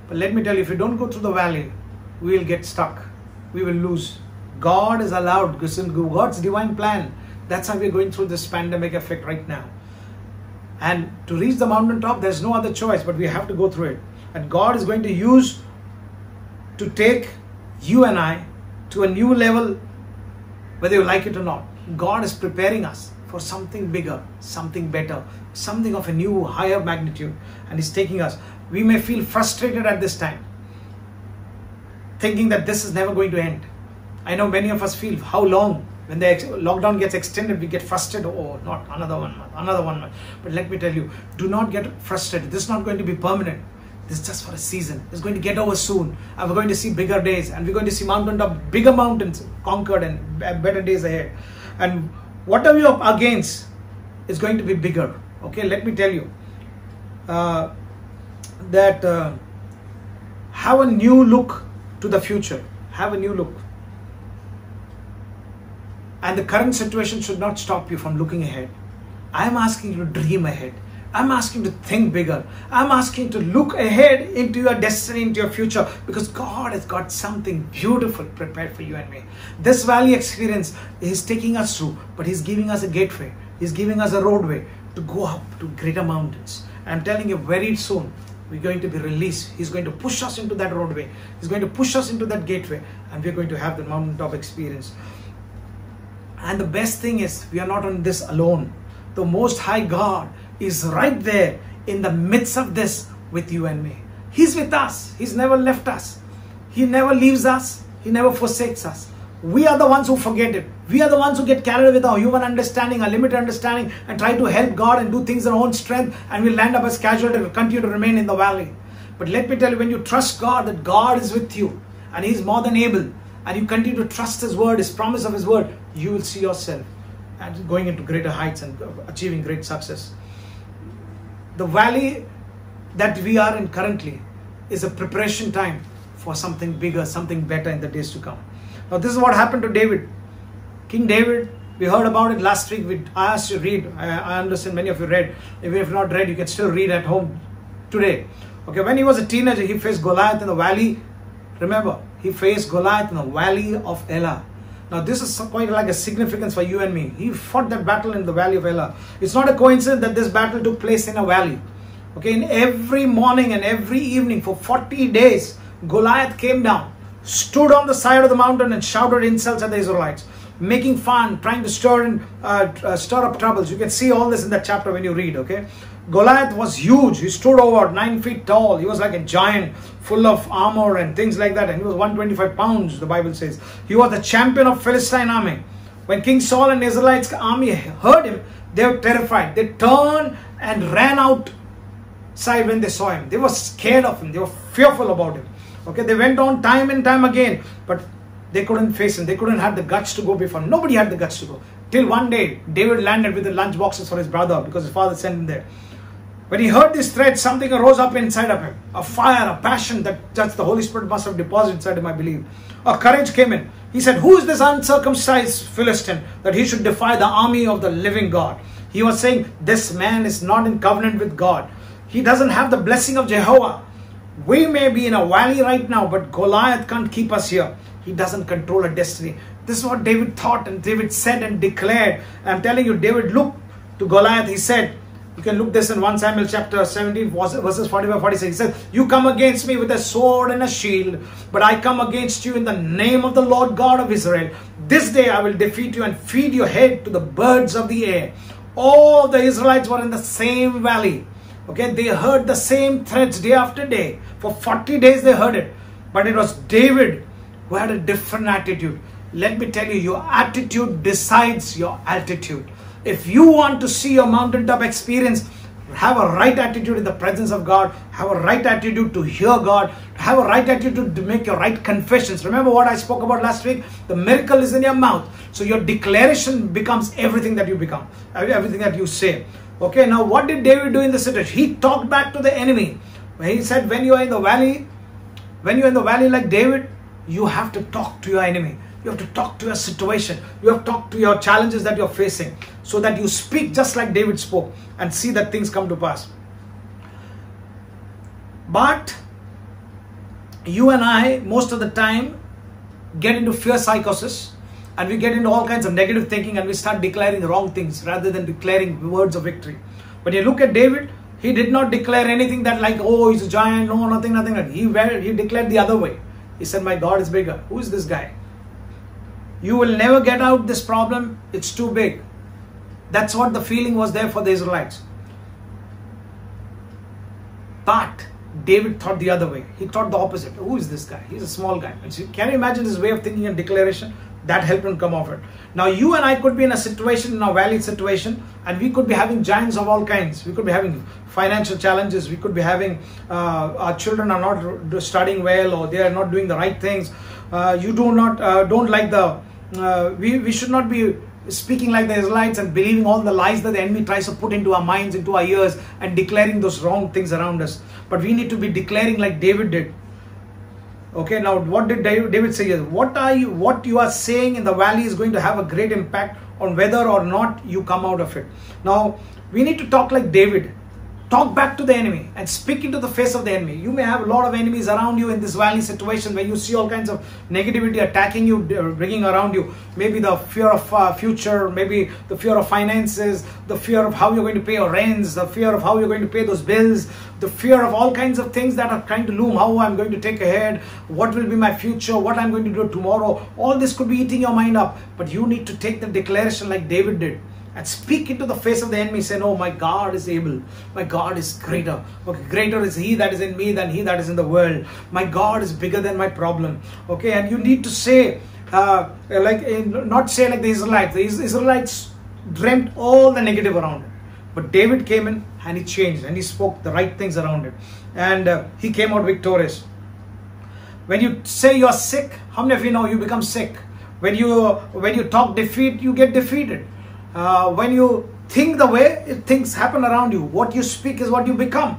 But let me tell you, if you don't go through the valley, we will get stuck. We will lose. God is allowed, God's divine plan. That's how we're going through this pandemic effect right now. And to reach the mountaintop, there's no other choice, but we have to go through it. And God is going to use to take you and I to a new level, whether you like it or not. God is preparing us for something bigger, something better, something of a new, higher magnitude. And He's taking us. We may feel frustrated at this time, thinking that this is never going to end. I know many of us feel how long when the lockdown gets extended, we get frustrated. Oh, not another one month, another one month. But let me tell you, do not get frustrated. This is not going to be permanent. This is just for a season. It's going to get over soon. And we're going to see bigger days, and we're going to see mountain top, bigger mountains conquered, and better days ahead. And whatever you're up against is going to be bigger. Okay, let me tell you uh, that uh, have a new look to the future. Have a new look. And the current situation should not stop you from looking ahead. I'm asking you to dream ahead. I'm asking you to think bigger. I'm asking you to look ahead into your destiny, into your future, because God has got something beautiful prepared for you and me. This valley experience is taking us through, but He's giving us a gateway. He's giving us a roadway to go up to greater mountains. I'm telling you, very soon we're going to be released. He's going to push us into that roadway. He's going to push us into that gateway, and we're going to have the mountaintop experience. And the best thing is, we are not on this alone. The Most High God is right there in the midst of this with you and me. He's with us. He's never left us. He never leaves us. He never forsakes us. We are the ones who forget it. We are the ones who get carried away with our human understanding, our limited understanding, and try to help God and do things in our own strength, and we land up as casualty and continue to remain in the valley. But let me tell you, when you trust God, that God is with you, and He's more than able, and you continue to trust His word, His promise of His word, you will see yourself and going into greater heights and achieving great success. The valley that we are in currently is a preparation time for something bigger, something better in the days to come. Now, this is what happened to David. King David, we heard about it last week. We, I asked you to read. I, I understand many of you read. If you have not read, you can still read at home today. Okay, when he was a teenager, he faced Goliath in the valley. Remember, he faced Goliath in the valley of Elah. Now, this is quite like a significance for you and me. He fought that battle in the valley of Elah. It's not a coincidence that this battle took place in a valley. Okay, in every morning and every evening for 40 days, Goliath came down, stood on the side of the mountain, and shouted insults at the Israelites, making fun, trying to stir in, uh, uh, stir up troubles. You can see all this in that chapter when you read. Okay, Goliath was huge. He stood over nine feet tall. He was like a giant, full of armor and things like that. And he was 125 pounds. The Bible says he was the champion of Philistine army. When King Saul and Israelites army heard him, they were terrified. They turned and ran out side when they saw him. They were scared of him. They were fearful about him. Okay, they went on time and time again, but they couldn't face him. They couldn't have the guts to go before. Nobody had the guts to go. Till one day, David landed with the lunch boxes for his brother because his father sent him there. When he heard this threat, something arose up inside of him. A fire, a passion that just the Holy Spirit must have deposited inside him, I believe. A courage came in. He said, Who is this uncircumcised Philistine that he should defy the army of the living God? He was saying, This man is not in covenant with God. He doesn't have the blessing of Jehovah. We may be in a valley right now, but Goliath can't keep us here. He doesn't control our destiny. This is what David thought and David said and declared. I'm telling you, David looked to Goliath. He said, you can look this in 1 Samuel chapter 17 verses 45 46. He says, You come against me with a sword and a shield, but I come against you in the name of the Lord God of Israel. This day I will defeat you and feed your head to the birds of the air. All the Israelites were in the same valley. Okay, they heard the same threats day after day. For 40 days they heard it. But it was David who had a different attitude. Let me tell you, your attitude decides your altitude. If you want to see your mountaintop experience, have a right attitude in the presence of God, have a right attitude to hear God, have a right attitude to make your right confessions. Remember what I spoke about last week? The miracle is in your mouth. So your declaration becomes everything that you become, everything that you say. Okay, now what did David do in the situation? He talked back to the enemy. He said, When you are in the valley, when you're in the valley like David, you have to talk to your enemy. You have to talk to your situation. You have to talk to your challenges that you're facing so that you speak just like David spoke and see that things come to pass. But you and I, most of the time, get into fear psychosis and we get into all kinds of negative thinking and we start declaring wrong things rather than declaring words of victory. When you look at David, he did not declare anything that like, oh, he's a giant, no, nothing, nothing. He, he declared the other way. He said, my God is bigger. Who is this guy? You will never get out this problem. It's too big. That's what the feeling was there for the Israelites. But David thought the other way. He thought the opposite. Who is this guy? He's a small guy. Can you imagine his way of thinking and declaration? That helped him come off it. Now you and I could be in a situation, in a valley situation, and we could be having giants of all kinds. We could be having financial challenges. We could be having uh, our children are not studying well, or they are not doing the right things. Uh, you do not uh, don't like the. Uh, we we should not be speaking like the Israelites and believing all the lies that the enemy tries to put into our minds, into our ears, and declaring those wrong things around us. But we need to be declaring like David did. Okay, now what did David say? What are you what you are saying in the valley is going to have a great impact on whether or not you come out of it. Now we need to talk like David. Talk back to the enemy and speak into the face of the enemy. You may have a lot of enemies around you in this valley situation where you see all kinds of negativity attacking you, bringing around you. Maybe the fear of uh, future, maybe the fear of finances, the fear of how you're going to pay your rents, the fear of how you're going to pay those bills, the fear of all kinds of things that are trying to loom. How I'm going to take ahead, what will be my future, what I'm going to do tomorrow. All this could be eating your mind up, but you need to take the declaration like David did and speak into the face of the enemy, say, No, my God is able. My God is greater. Okay, greater is He that is in me than He that is in the world. My God is bigger than my problem. Okay, and you need to say, uh, like, not say like the Israelites. The Israelites dreamt all the negative around it. But David came in and he changed and he spoke the right things around it. And uh, he came out victorious. When you say you're sick, how many of you know you become sick? When you when you talk defeat, you get defeated uh, when you think the way things happen around you what you speak is what you become.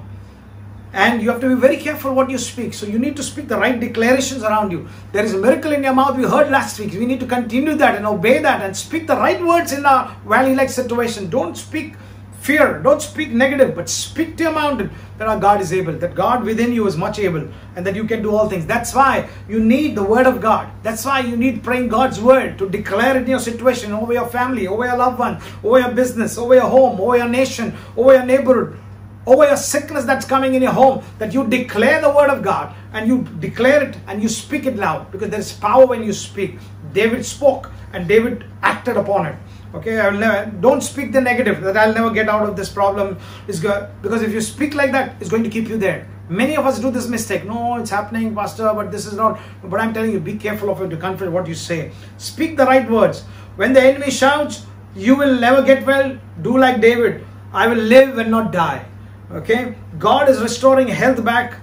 And you have to be very careful what you speak. So you need to speak the right declarations around you. There is a miracle in your mouth we heard last week. We need to continue that and obey that and speak the right words in a valley like situation. Don't speak fear. Don't speak negative, but speak to your mountain that our God is able, that God within you is much able, and that you can do all things. That's why you need the word of God. That's why you need praying God's word to declare it in your situation, over your family, over your loved one, over your business, over your home, over your nation, over your neighborhood, over your sickness that's coming in your home, that you declare the word of God and you declare it and you speak it loud because there is power when you speak. David spoke and David acted upon it. Okay, I will never don't speak the negative that I'll never get out of this problem. Is go, because if you speak like that, it's going to keep you there. Many of us do this mistake. No, it's happening, Pastor, but this is not. But I'm telling you, be careful of it to confess what you say. Speak the right words. When the enemy shouts, you will never get well. Do like David. I will live and not die. Okay, God is restoring health back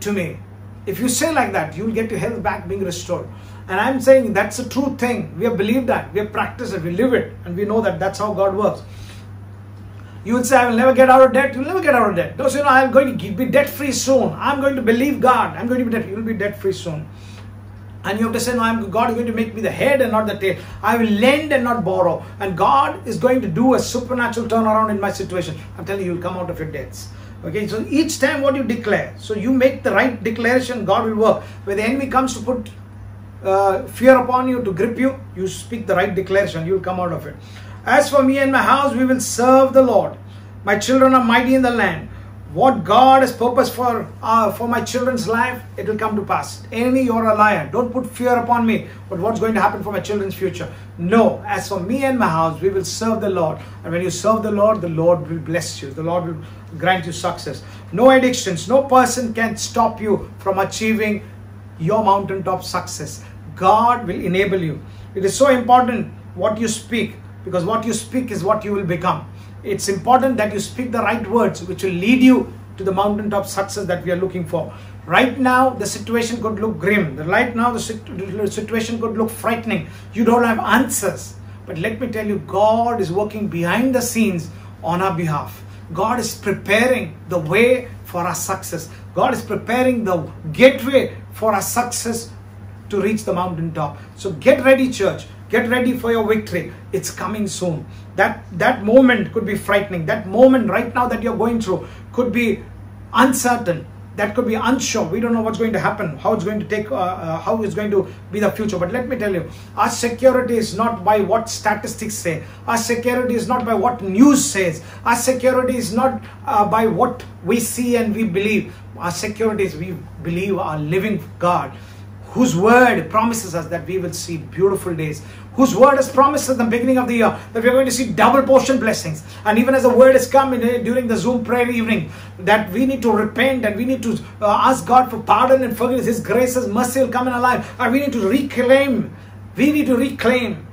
to me. If you say like that, you'll get your health back being restored. And I'm saying that's a true thing. We have believed that. We have practiced it. We live it. And we know that that's how God works. You will say, I will never get out of debt. You'll never get out of debt. Don't say, no, I'm going to be debt free soon. I'm going to believe God. I'm going to be debt. You'll be debt free soon. And you have to say, no, I'm, God is going to make me the head and not the tail. I will lend and not borrow. And God is going to do a supernatural turnaround in my situation. I'm telling you, you'll come out of your debts. Okay, so each time what you declare, so you make the right declaration, God will work. When the enemy comes to put uh, fear upon you, to grip you, you speak the right declaration, you will come out of it. As for me and my house, we will serve the Lord. My children are mighty in the land. What God has purposed for uh, for my children's life, it will come to pass. Enemy, you're a liar. Don't put fear upon me. But what's going to happen for my children's future? No. As for me and my house, we will serve the Lord. And when you serve the Lord, the Lord will bless you. The Lord will grant you success. No addictions. No person can stop you from achieving your mountaintop success. God will enable you. It is so important what you speak because what you speak is what you will become. It's important that you speak the right words which will lead you to the mountaintop success that we are looking for. Right now, the situation could look grim. Right now, the situation could look frightening. You don't have answers. But let me tell you, God is working behind the scenes on our behalf. God is preparing the way for our success. God is preparing the gateway for our success to reach the mountaintop. So get ready, church. Get ready for your victory. It's coming soon. That that moment could be frightening. That moment right now that you're going through could be uncertain. That could be unsure. We don't know what's going to happen, how it's going to take, uh, uh, how it's going to be the future. But let me tell you, our security is not by what statistics say. Our security is not by what news says. Our security is not uh, by what we see and we believe. Our security is we believe our living God whose word promises us that we will see beautiful days, whose word has promised at the beginning of the year that we are going to see double portion blessings. And even as the word has come in, uh, during the Zoom prayer evening, that we need to repent and we need to uh, ask God for pardon and forgiveness. His grace, His mercy will come in our life. And we need to reclaim, we need to reclaim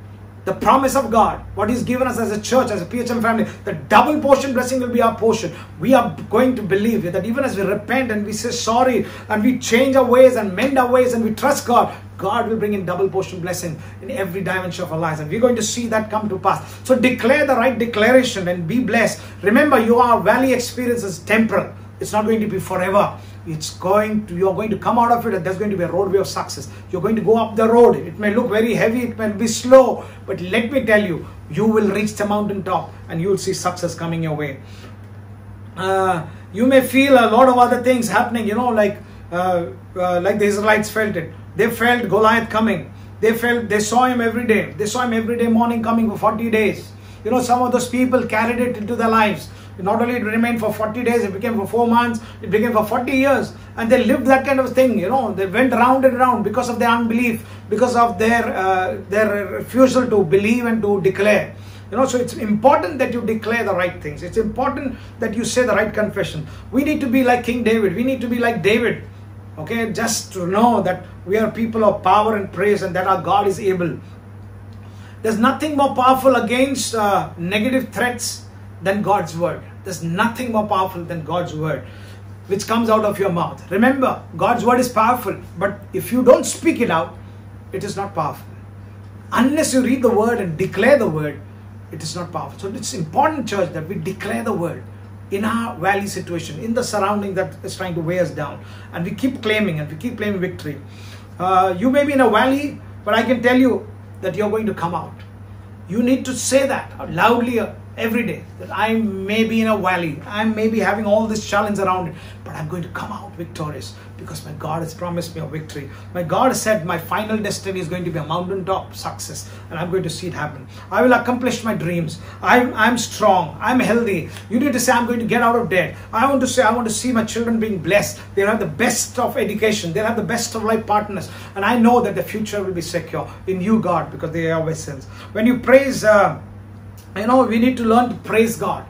the promise of God, what He's given us as a church, as a PHM family, the double portion blessing will be our portion. We are going to believe that even as we repent and we say sorry and we change our ways and mend our ways and we trust God, God will bring in double portion blessing in every dimension of our lives. And we're going to see that come to pass. So declare the right declaration and be blessed. Remember, your valley experience is temporal. It's not going to be forever it's going to you're going to come out of it and there's going to be a roadway of success. You're going to go up the road. It may look very heavy it may be slow but let me tell you you will reach the mountaintop and you will see success coming your way. Uh, you may feel a lot of other things happening you know like uh, uh, like the israelites felt it. They felt goliath coming. They felt they saw him every day. They saw him every day morning coming for 40 days. You know some of those people carried it into their lives not only it remained for 40 days, it became for 4 months, it became for 40 years. And they lived that kind of thing, you know. They went round and round because of their unbelief, because of their, uh, their refusal to believe and to declare. You know, so it's important that you declare the right things. It's important that you say the right confession. We need to be like King David. We need to be like David. Okay, just to know that we are people of power and praise and that our God is able. There's nothing more powerful against uh, negative threats than God's word. There's nothing more powerful than God's word, which comes out of your mouth. Remember, God's word is powerful, but if you don't speak it out, it is not powerful. Unless you read the word and declare the word, it is not powerful. So it's important, church, that we declare the word in our valley situation, in the surrounding that is trying to weigh us down. And we keep claiming and we keep claiming victory. Uh, you may be in a valley, but I can tell you that you're going to come out. You need to say that loudly every day that I may be in a valley, I may be having all this challenge around it, but I'm going to come out victorious because my God has promised me a victory. My God has said my final destiny is going to be a mountaintop success, and I'm going to see it happen. I will accomplish my dreams. I'm, I'm strong. I'm healthy. You need to say, I'm going to get out of debt. I want to say, I want to see my children being blessed. They'll have the best of education, they'll have the best of life partners, and I know that the future will be secure in you, God, because they are your vessels. When you praise, uh, you know we need to learn to praise god.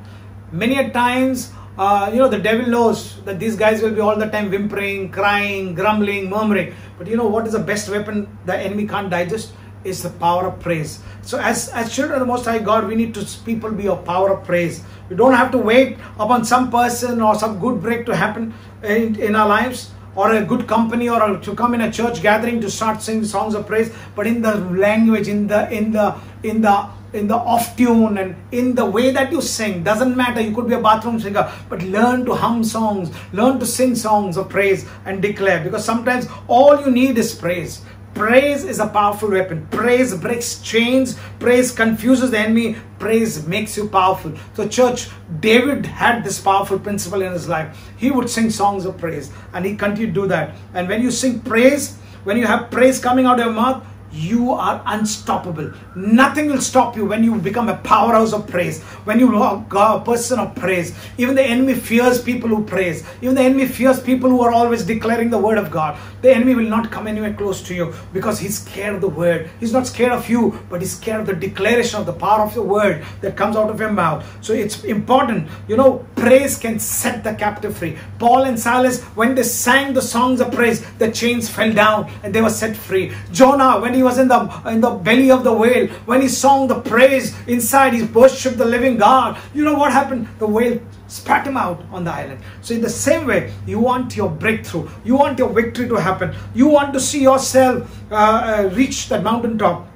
Many a times uh, you know the devil knows that these guys will be all the time whimpering crying grumbling murmuring. But you know what is the best weapon the enemy can't digest? Is the power of praise. So as as children of the most high god we need to people be a power of praise. We don't have to wait upon some person or some good break to happen in, in our lives or a good company or to come in a church gathering to start singing songs of praise but in the language in the in the in the in the off tune and in the way that you sing doesn't matter. You could be a bathroom singer but learn to hum songs learn to sing songs of praise and declare because sometimes all you need is praise praise is a powerful weapon. Praise breaks chains. Praise confuses the enemy. Praise makes you powerful. So church david had this powerful principle in his life. He would sing songs of praise and he continued to do that. And when you sing praise when you have praise coming out of your mouth you are unstoppable. Nothing will stop you when you become a powerhouse of praise. When you are a person of praise. Even the enemy fears people who praise. Even the enemy fears people who are always declaring the word of God. The enemy will not come anywhere close to you because he's scared of the word. He's not scared of you, but he's scared of the declaration of the power of the word that comes out of your mouth. So it's important. You know, praise can set the captive free. Paul and Silas, when they sang the songs of praise, the chains fell down and they were set free. Jonah, when he was in the in the belly of the whale, when he sang the praise inside, he worshipped the living God. You know what happened? The whale spat him out on the island. So in the same way, you want your breakthrough, you want your victory to happen, you want to see yourself uh, uh, reach that mountaintop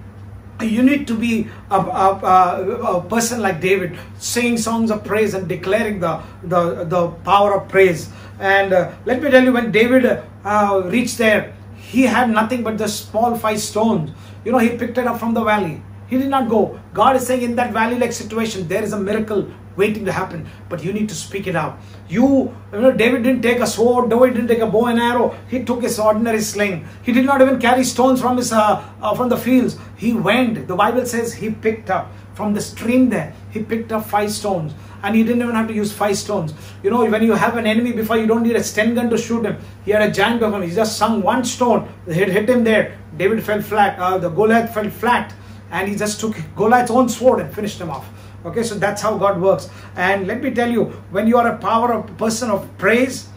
you need to be a, a, a, a, person like David, singing songs of praise and declaring the, the, the power of praise. And uh, let me tell you, when David uh, reached there, he had nothing but the small five stones. You know, he picked it up from the valley. He did not go. God is saying in that valley like situation, there is a miracle waiting to happen, but you need to speak it out. You, you know, David didn't take a sword, David didn't take a bow and arrow. He took his ordinary sling. He did not even carry stones from his uh, uh, from the fields. He went. The Bible says he picked up from the stream there. He picked up five stones, and he didn't even have to use five stones. You know, when you have an enemy before, you don't need a stun gun to shoot him. He had a giant him. He just sung one stone. It hit him there. David fell flat. Uh, the Goliath fell flat, and he just took Goliath's own sword and finished him off okay so that's how god works and let me tell you when you are a power of person of praise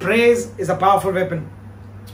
praise is a powerful weapon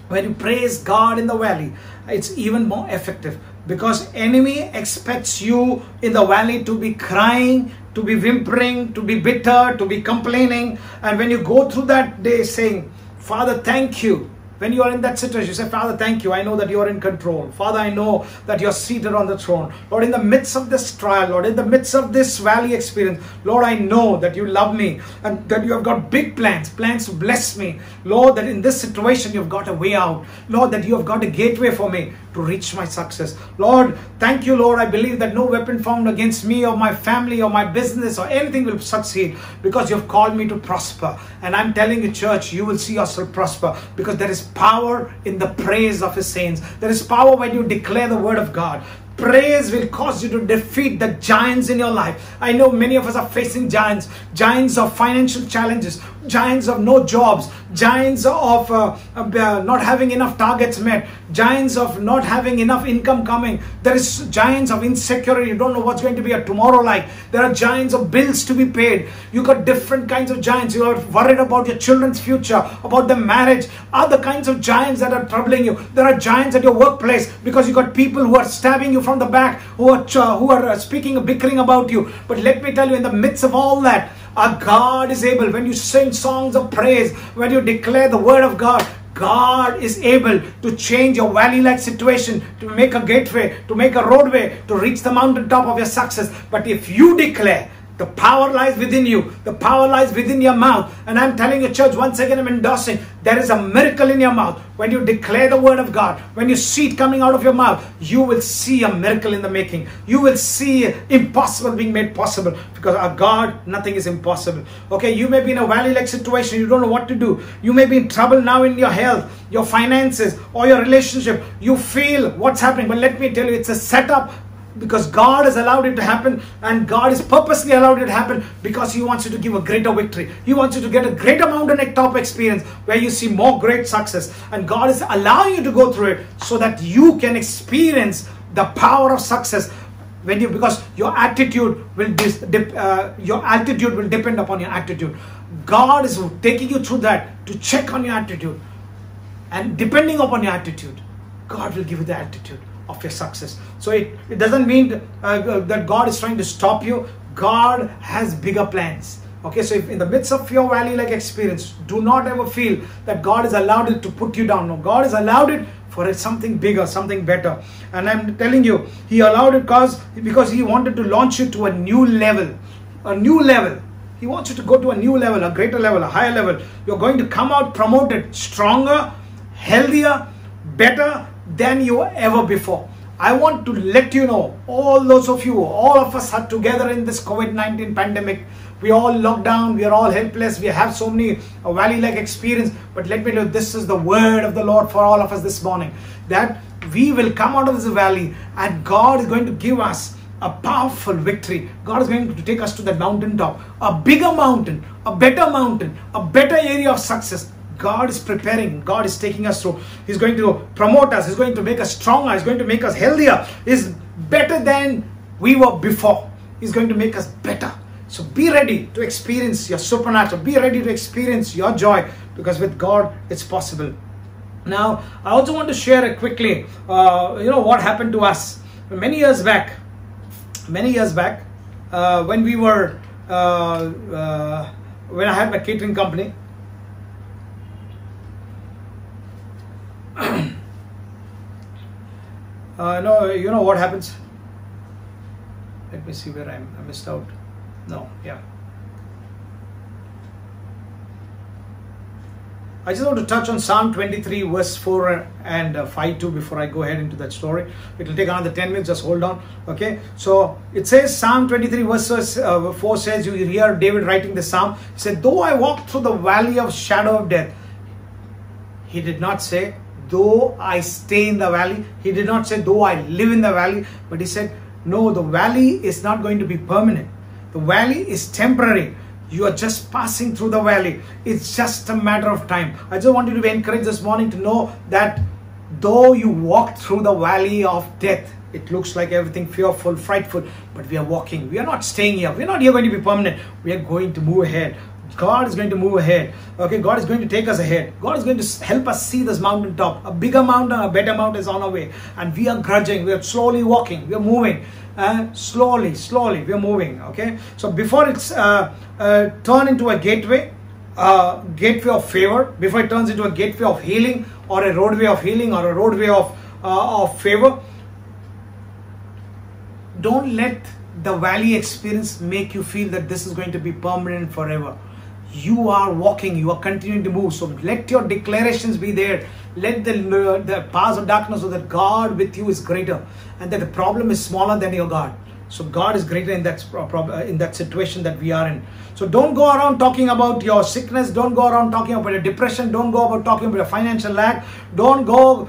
when you praise god in the valley it's even more effective because enemy expects you in the valley to be crying to be whimpering to be bitter to be complaining and when you go through that day saying father thank you when you are in that situation, you say, Father, thank you. I know that you are in control. Father, I know that you're seated on the throne. Lord, in the midst of this trial, Lord, in the midst of this valley experience, Lord, I know that you love me and that you have got big plans, plans to bless me. Lord, that in this situation, you've got a way out. Lord, that you have got a gateway for me to reach my success. Lord, thank you, Lord. I believe that no weapon formed against me or my family or my business or anything will succeed because you've called me to prosper. And I'm telling you, church, you will see yourself prosper because there is power in the praise of his saints. There is power when you declare the word of God. Praise will cause you to defeat the giants in your life. I know many of us are facing giants, giants of financial challenges, giants of no jobs, giants of uh, uh, not having enough targets met, giants of not having enough income coming. There is giants of insecurity. You don't know what's going to be a tomorrow like. There are giants of bills to be paid. You got different kinds of giants. You are worried about your children's future, about the marriage, other kinds of giants that are troubling you. There are giants at your workplace because you got people who are stabbing you from the back, who are uh, who are speaking, bickering about you. But let me tell you, in the midst of all that, our God is able. When you sing songs of praise, when you declare the word of God, God is able to change your valley like situation, to make a gateway, to make a roadway, to reach the mountaintop of your success. But if you declare, The power lies within you. The power lies within your mouth. And I'm telling you, church, once again, I'm endorsing there is a miracle in your mouth. When you declare the word of God, when you see it coming out of your mouth, you will see a miracle in the making. You will see impossible being made possible because our God, nothing is impossible. Okay, you may be in a valley like situation, you don't know what to do. You may be in trouble now in your health, your finances, or your relationship. You feel what's happening, but let me tell you, it's a setup because God has allowed it to happen and God has purposely allowed it to happen because He wants you to give a greater victory. He wants you to get a greater mountain top experience where you see more great success. And God is allowing you to go through it so that you can experience the power of success when you because your attitude will dis, dip, uh, your attitude will depend upon your attitude god is taking you through that to check on your attitude and depending upon your attitude god will give you the attitude of your success. So it, it doesn't mean uh, uh, that god is trying to stop you. God has bigger plans. Okay so if in the midst of your valley like experience do not ever feel that god has allowed it to put you down. No god has allowed it for something bigger something better. And i'm telling you he allowed it because because he wanted to launch you to a new level. A new level. He wants you to go to a new level a greater level a higher level. You're going to come out promoted stronger healthier better than you ever before I want to let you know, all those of you, all of us are together in this COVID 19 pandemic. We all locked down, we are all helpless, we have so many uh, valley like experience. But let me tell you, this is the word of the Lord for all of us this morning that we will come out of this valley and God is going to give us a powerful victory. God is going to take us to that mountaintop, a bigger mountain, a better mountain, a better area of success. God is preparing, God is taking us through. He's going to promote us, He's going to make us stronger, He's going to make us healthier. He's better than we were before. He's going to make us better. So be ready to experience your supernatural, be ready to experience your joy because with God it's possible. Now, I also want to share quickly, uh, you know, what happened to us many years back. Many years back, uh, when we were, uh, uh when I had my catering company, (clears throat) uh, no, you know what happens? Let me see where I'm, I missed out. No, yeah. I just want to touch on Psalm 23, verse 4 and uh, 5 too before I go ahead into that story. It will take another 10 minutes, just hold on. Okay, so it says, Psalm 23, verse uh, 4 says, You hear David writing the psalm. He said, Though I walk through the valley of shadow of death, he did not say, though I stay in the valley. He did not say, though I live in the valley, but he said, no, the valley is not going to be permanent. The valley is temporary. You are just passing through the valley. It's just a matter of time. I just want you to be encouraged this morning to know that though you walk through the valley of death, it looks like everything fearful, frightful, but we are walking. We are not staying here. We are not here going to be permanent. We are going to move ahead. God is going to move ahead. Okay, God is going to take us ahead. God is going to help us see this mountain top. A bigger mountain, a better mountain is on our way. And we are grudging. We are slowly walking. We are moving. Uh, slowly, slowly, we are moving. Okay, so before it's uh, uh, turn into a gateway, uh, gateway of favor, before it turns into a gateway of healing or a roadway of healing or a roadway of uh, of favor, don't let the valley experience make you feel that this is going to be permanent forever you are walking you are continuing to move. So let your declarations be there. Let the, the powers of darkness know that god with you is greater and that the problem is smaller than your god. So god is greater in that uh, uh, in that situation that we are in. So don't go around talking about your sickness. Don't go around talking about your depression. Don't go about talking about your financial lack. Don't go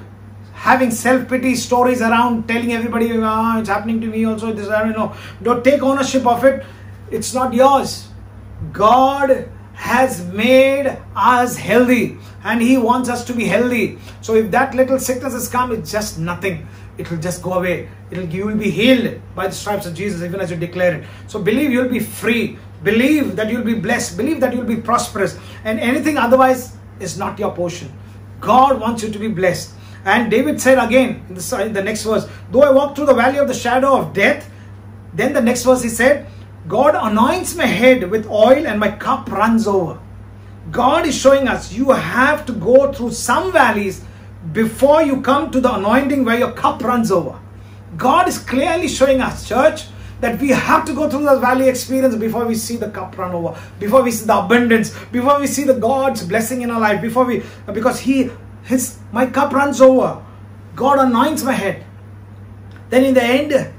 having self-pity stories around telling everybody oh, it's happening to me also this i don't know. Don't take ownership of it. It's not yours. God has made us healthy and he wants us to be healthy. So if that little sickness has come it's just nothing. It will just go away. It'll you will be healed by the stripes of jesus even as you declare it. So believe you'll be free. Believe that you'll be blessed. Believe that you'll be prosperous. And anything otherwise is not your portion. God wants you to be blessed. And david said again in the, in the next verse though i walk through the valley of the shadow of death then the next verse he said God anoints my head with oil and my cup runs over. God is showing us you have to go through some valleys before you come to the anointing where your cup runs over. God is clearly showing us, church, that we have to go through the valley experience before we see the cup run over, before we see the abundance, before we see the God's blessing in our life, before we, because He, His, my cup runs over. God anoints my head. Then in the end,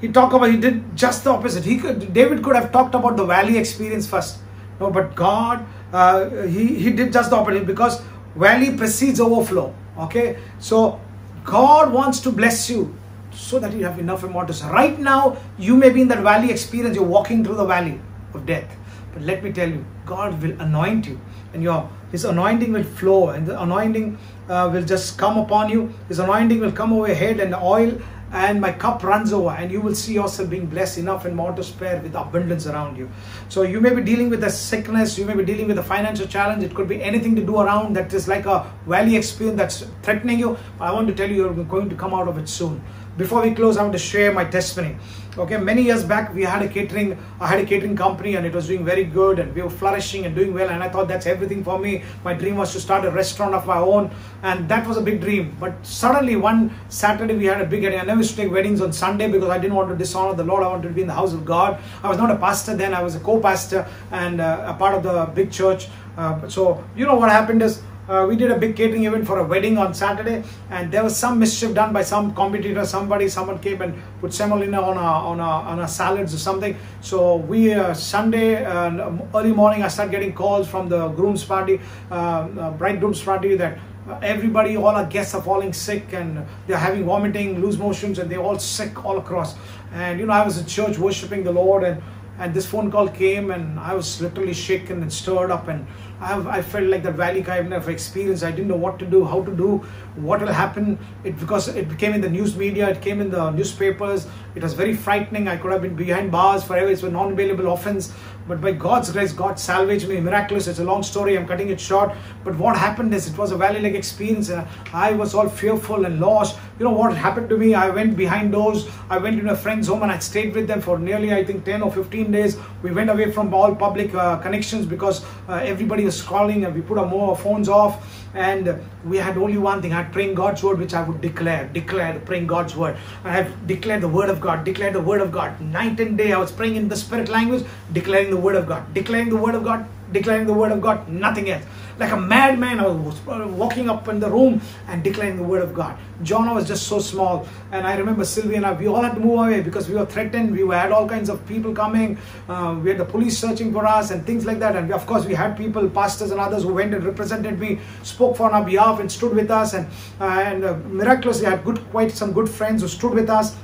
he talked about he did just the opposite. He could david could have talked about the valley experience first. No but god uh, he, he did just the opposite because valley precedes overflow okay? So god wants to bless you so that you have enough immortals. right now you may be in that valley experience you're walking through the valley of death. But let me tell you god will anoint you and your his anointing will flow and the anointing uh, will just come upon you. His anointing will come over your head and oil and my cup runs over and you will see yourself being blessed enough and more to spare with abundance around you. So you may be dealing with a sickness you may be dealing with a financial challenge it could be anything to do around that is like a valley experience that's threatening you i want to tell you you're going to come out of it soon before we close i want to share my testimony. Okay many years back we had a catering i had a catering company and it was doing very good and we were flourishing and doing well and i thought that's everything for me. My dream was to start a restaurant of my own and that was a big dream. But suddenly one saturday we had a big wedding i never used to take weddings on sunday because i didn't want to dishonor the lord. I wanted to be in the house of god. I was not a pastor then i was a co-pastor and uh, a part of the big church. Uh, so you know what happened is uh, we did a big catering event for a wedding on Saturday, and there was some mischief done by some competitor. Somebody, someone came and put salmonella on a on a on a salads or something. So we uh, Sunday uh, early morning, I start getting calls from the groom's party, uh, uh, bride party that. Everybody, all our guests are falling sick and they're having vomiting, loose motions, and they're all sick all across. And you know, I was in church worshiping the Lord, and and this phone call came and I was literally shaken and stirred up and I, have, I felt like the valley kind of experience. I didn't know what to do, how to do, what will happen. It because it became in the news media, it came in the newspapers. It was very frightening. I could have been behind bars forever. It's a non-bailable offense. But by God's grace, God salvaged me. Miraculous. It's a long story. I'm cutting it short. But what happened is it was a valley-like experience. Uh, I was all fearful and lost. You know what happened to me? I went behind doors. I went in a friend's home and I stayed with them for nearly, I think, 10 or 15 days. We went away from all public uh, connections because uh, everybody was calling and we put our more phones off. And we had only one thing. I had praying God's word, which I would declare, declare, praying God's word. I have declared the word of God, declared the word of God. Night and day, I was praying in the spirit language, declaring the word of God, declaring the word of God, declaring the word of God, nothing else. Like a madman, I was walking up in the room and declaring the word of God. Jonah was just so small, and I remember Sylvia and I, we all had to move away because we were threatened. We had all kinds of people coming. Uh, we had the police searching for us and things like that. And we, of course, we had people, pastors and others, who went and represented me, spoke for our behalf, and stood with us. And uh, and uh, miraculously, I had good, quite some good friends who stood with us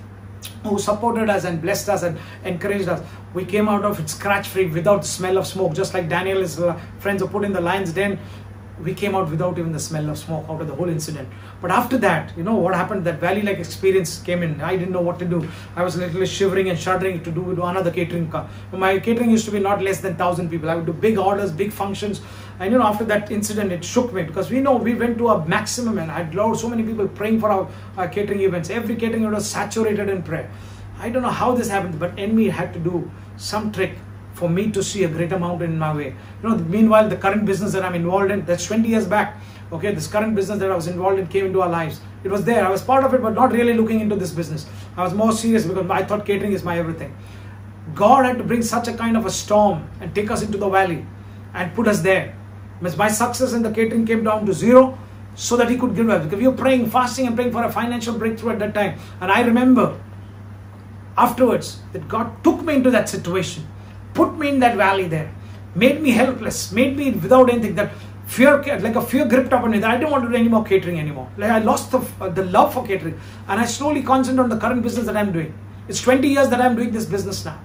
who supported us and blessed us and encouraged us. We came out of it scratch free without the smell of smoke, just like Daniel's uh, friends were put in the lion's den. We came out without even the smell of smoke out of the whole incident. But after that, you know what happened? That valley like experience came in. I didn't know what to do. I was literally shivering and shuddering to do another catering. My catering used to be not less than 1,000 people. I would do big orders, big functions. And you know, after that incident, it shook me because we know we went to a maximum and I had loved so many people praying for our, our catering events. Every catering event was saturated in prayer. I don't know how this happened, but enemy had to do some trick for me to see a greater mountain in my way. You know, meanwhile, the current business that I'm involved in, that's 20 years back. Okay, this current business that I was involved in came into our lives. It was there. I was part of it, but not really looking into this business. I was more serious because I thought catering is my everything. God had to bring such a kind of a storm and take us into the valley and put us there. My success in the catering came down to zero so that he could give us. Because we were praying, fasting, and praying for a financial breakthrough at that time. And I remember afterwards that God took me into that situation, put me in that valley there, made me helpless, made me without anything. That fear, like a fear gripped upon me that I didn't want to do any more catering anymore. Like I lost the, uh, the love for catering, and I slowly concentrated on the current business that I'm doing. It's 20 years that I'm doing this business now.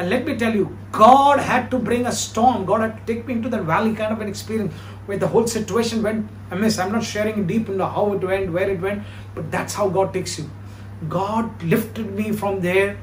And let me tell you, God had to bring a storm. God had to take me into that valley kind of an experience where the whole situation went amiss. I'm not sharing deep into how it went, where it went, but that's how God takes you. God lifted me from there,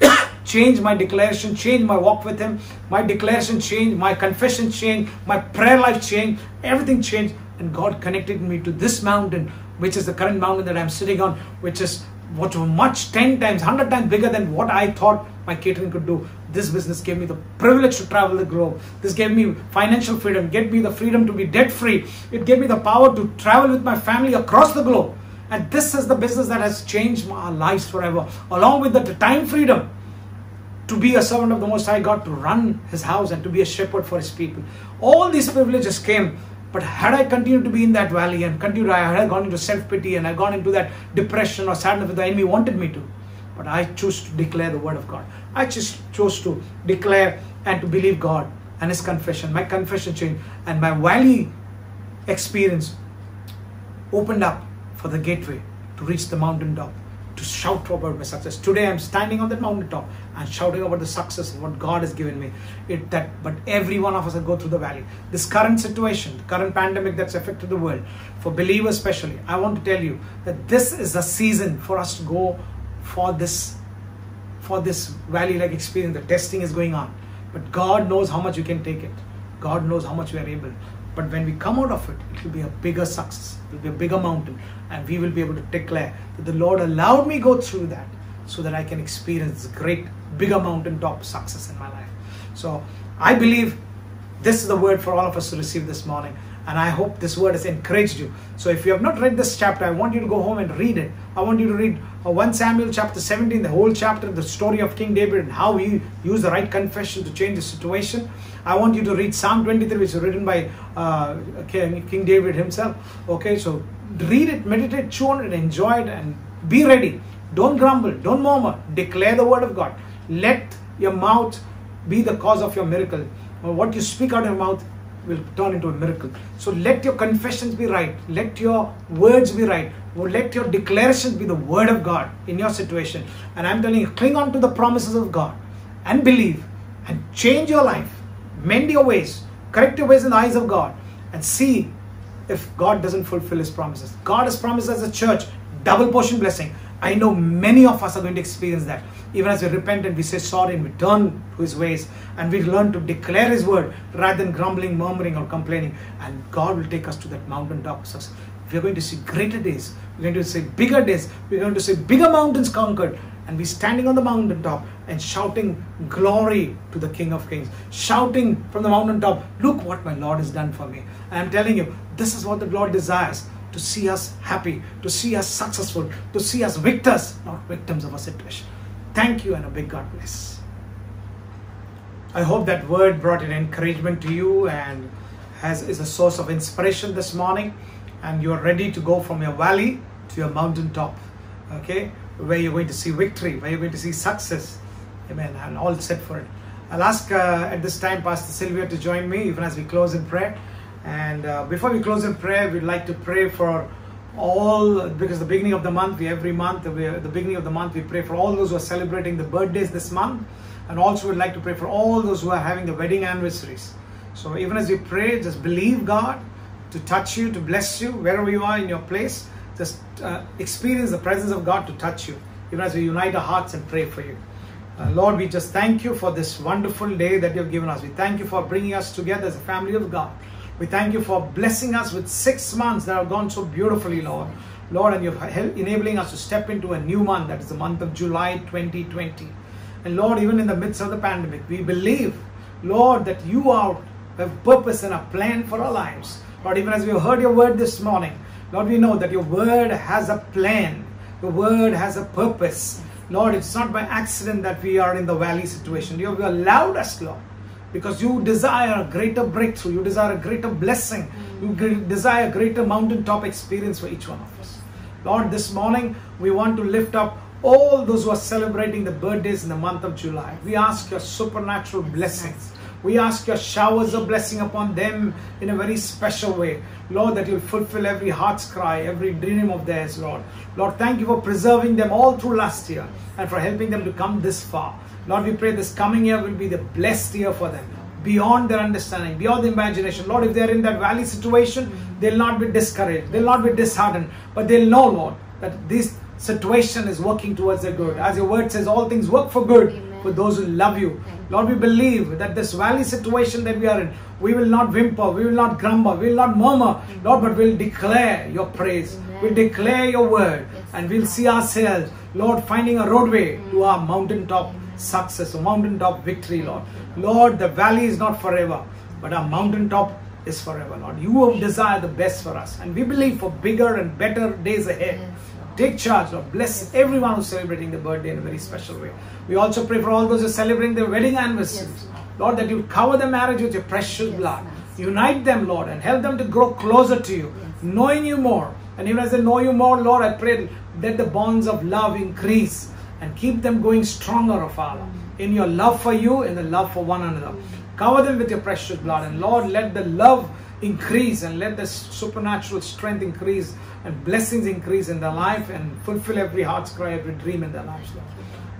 (coughs) changed my declaration, changed my walk with Him. My declaration changed, my confession changed, my prayer life changed, everything changed. And God connected me to this mountain, which is the current mountain that I'm sitting on, which is what was much 10 times, 100 times bigger than what I thought my catering could do. This business gave me the privilege to travel the globe. This gave me financial freedom, gave me the freedom to be debt free. It gave me the power to travel with my family across the globe And this is the business that has changed our lives forever, along with the time freedom to be a servant of the Most High God, to run His house and to be a shepherd for His people. All these privileges came, but had I continued to be in that valley and continued, I had gone into self pity and I gone into that depression or sadness that the enemy wanted me to. But I chose to declare the word of God. I just chose to declare and to believe God and His confession. My confession changed, and my valley experience opened up for the gateway to reach the mountaintop, to shout about my success. Today I'm standing on the mountaintop and shouting about the success of what God has given me. It that but every one of us will go through the valley. This current situation, the current pandemic that's affected the world, for believers especially, I want to tell you that this is the season for us to go for this for this valley like experience. The testing is going on. But God knows how much you can take it. God knows how much we are able. But when we come out of it, it will be a bigger success. It will be a bigger mountain. And we will be able to declare that the Lord allowed me go through that so that I can experience great, bigger mountaintop success in my life. So I believe this is the word for all of us to receive this morning. And I hope this word has encouraged you. So if you have not read this chapter, I want you to go home and read it. I want you to read uh, 1 Samuel chapter 17, the whole chapter, the story of King David and how he used the right confession to change the situation. I want you to read Psalm 23, which is written by uh, King, King David himself. Okay, so read it, meditate, chew on it, enjoy it, and be ready. Don't grumble, don't murmur. Declare the word of God. Let your mouth be the cause of your miracle. What you speak out of your mouth will turn into a miracle. So let your confessions be right. Let your words be right. Let your declarations be the word of God in your situation. And I'm telling you, cling on to the promises of God and believe and change your life. Mend your ways. Correct your ways in the eyes of God. And see if God doesn't fulfill his promises. God has promised us as a church double portion blessing. I know many of us are going to experience that. Even as we repent and we say sorry and we turn to His ways and we learn to declare His word rather than grumbling, murmuring, or complaining. And God will take us to that mountaintop success. We're going to see greater days. We're going to see bigger days. We're going to see bigger mountains conquered. And we standing on the mountaintop and shouting glory to the King of Kings. Shouting from the mountaintop, look what my Lord has done for me. I'm telling you, this is what the Lord desires to see us happy, to see us successful, to see us victors, not victims of a situation. Thank you and a big God bless. I hope that word brought an encouragement to you and has is a source of inspiration this morning. And you're ready to go from your valley to your mountaintop. Okay, where you're going to see victory, where you're going to see success. Amen. And all set for it. I'll ask uh, at this time Pastor Sylvia to join me even as we close in prayer. And uh, before we close in prayer, we'd like to pray for all because the beginning of the month, we every month, we, the beginning of the month, we pray for all those who are celebrating the birthdays this month, and also we'd like to pray for all those who are having the wedding anniversaries. So even as we pray, just believe God to touch you, to bless you wherever you are in your place. Just uh, experience the presence of God to touch you, even as we unite our hearts and pray for you. Uh, Lord, we just thank you for this wonderful day that you've given us. We thank you for bringing us together as a family of God. We thank you for blessing us with six months that have gone so beautifully, Lord. Lord, and you're enabling us to step into a new month, that is the month of July 2020. And Lord, even in the midst of the pandemic, we believe, Lord, that you are have purpose and a plan for our lives. Lord, even as we heard your word this morning, Lord, we know that your word has a plan. Your word has a purpose. Lord, it's not by accident that we are in the valley situation. You have allowed us, Lord, because you desire a greater breakthrough, you desire a greater blessing, you mm. desire a greater mountaintop experience for each one of us. Lord, this morning we want to lift up all those who are celebrating the birthdays in the month of July. We ask your supernatural blessings. We ask your showers of blessing upon them in a very special way. Lord, that you'll fulfill every heart's cry, every dream of theirs, Lord. Lord, thank you for preserving them all through last year and for helping them to come this far. Lord, we pray this coming year will be the blessed year for them, beyond their understanding, beyond the imagination. Lord, if they're in that valley situation, they'll not be discouraged, they'll not be disheartened, but they'll know, Lord, that this situation is working towards their good. As your word says, all things work for good Amen. for those who love you. Lord, we believe that this valley situation that we are in, we will not whimper, we will not grumble, we will not murmur, mm-hmm. Lord, but we'll declare your praise. Amen. We'll declare your word, Yes, and we'll see ourselves, Lord, finding a roadway mm-hmm. to our mountaintop success, a mountaintop victory, Lord. Lord, the valley is not forever, but our mountaintop is forever, Lord. You desire the best for us, and we believe for bigger and better days ahead. Yes. Take charge, Lord. Bless everyone who's celebrating the birthday in a very special way. We also pray for all those who are celebrating their wedding anniversaries. Lord. That you cover the marriage with your precious blood. Unite them, Lord, and help them to grow closer to you, knowing you more. And even as they know you more, Lord, I pray that the bonds of love increase and keep them going stronger, oh Father, in your love for you and the love for one another. Cover them with your precious blood. And Lord, let the love increase and let the supernatural strength increase and blessings increase in their life and fulfill every heart's cry, every dream in their lives, Lord.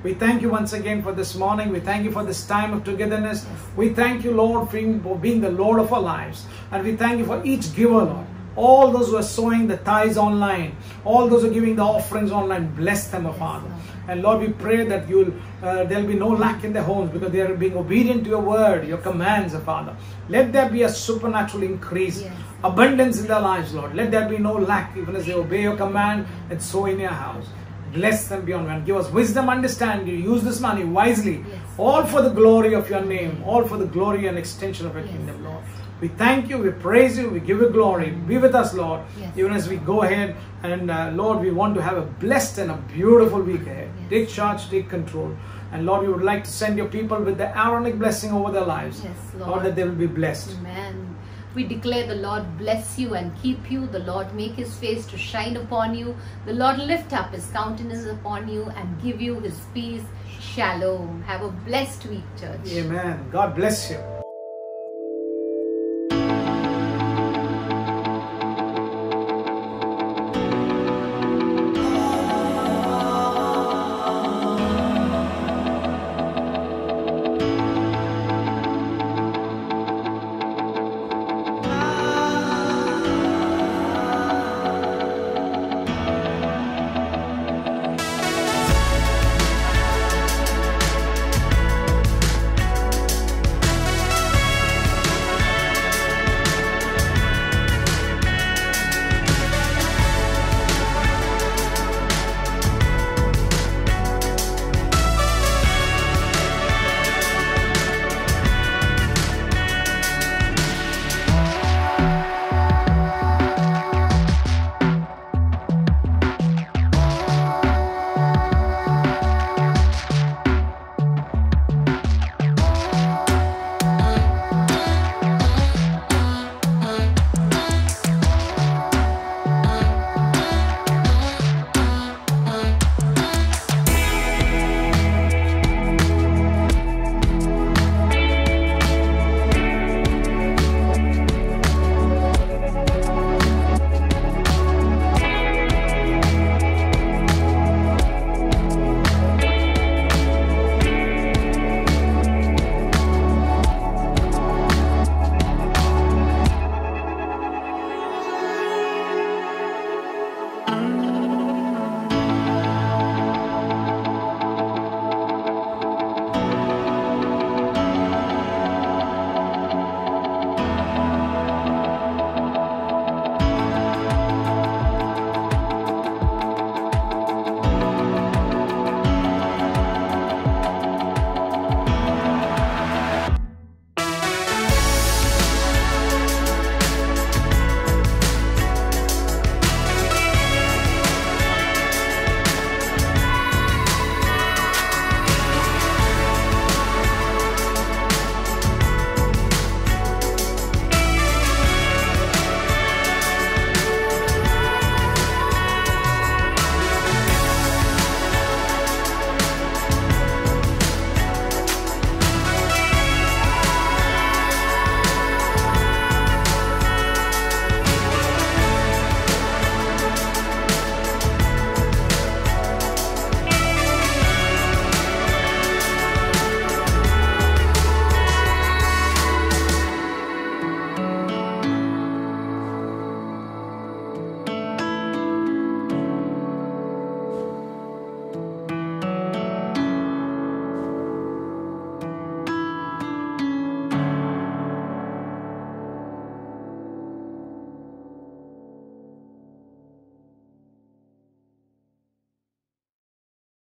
We thank you once again for this morning. We thank you for this time of togetherness. We thank you, Lord, for being- the Lord of our lives. And we thank you for each giver, Lord. All those who are sowing the tithes online, all those who are giving the offerings online, bless them, Father. And Lord, we pray that you'll uh, there'll be no lack in their homes because they are being obedient to your word, your commands, Father. Let there be a supernatural increase, Yes. abundance in their lives, Lord. Let there be no lack even as they obey your command and sow in your house. Bless them beyond one. Give us wisdom, understand you. Use this money wisely. Yes. All for the glory of your name. All for the glory and extension of your Yes. kingdom, Lord. We thank you. We praise you. We give you glory. Be with us, Lord. Yes. Even as we go ahead. And uh, Lord, we want to have a blessed and a beautiful week ahead. Yes. Take charge, take control. And Lord, we would like to send your people with the Aaronic blessing over their lives. Yes, Lord, Lord. that they will be blessed. Amen. We declare the Lord bless you and keep you. The Lord make his face to shine upon you. The Lord lift up his countenance upon you and give you his peace. Shalom. Have a blessed week, church. Amen. God bless you.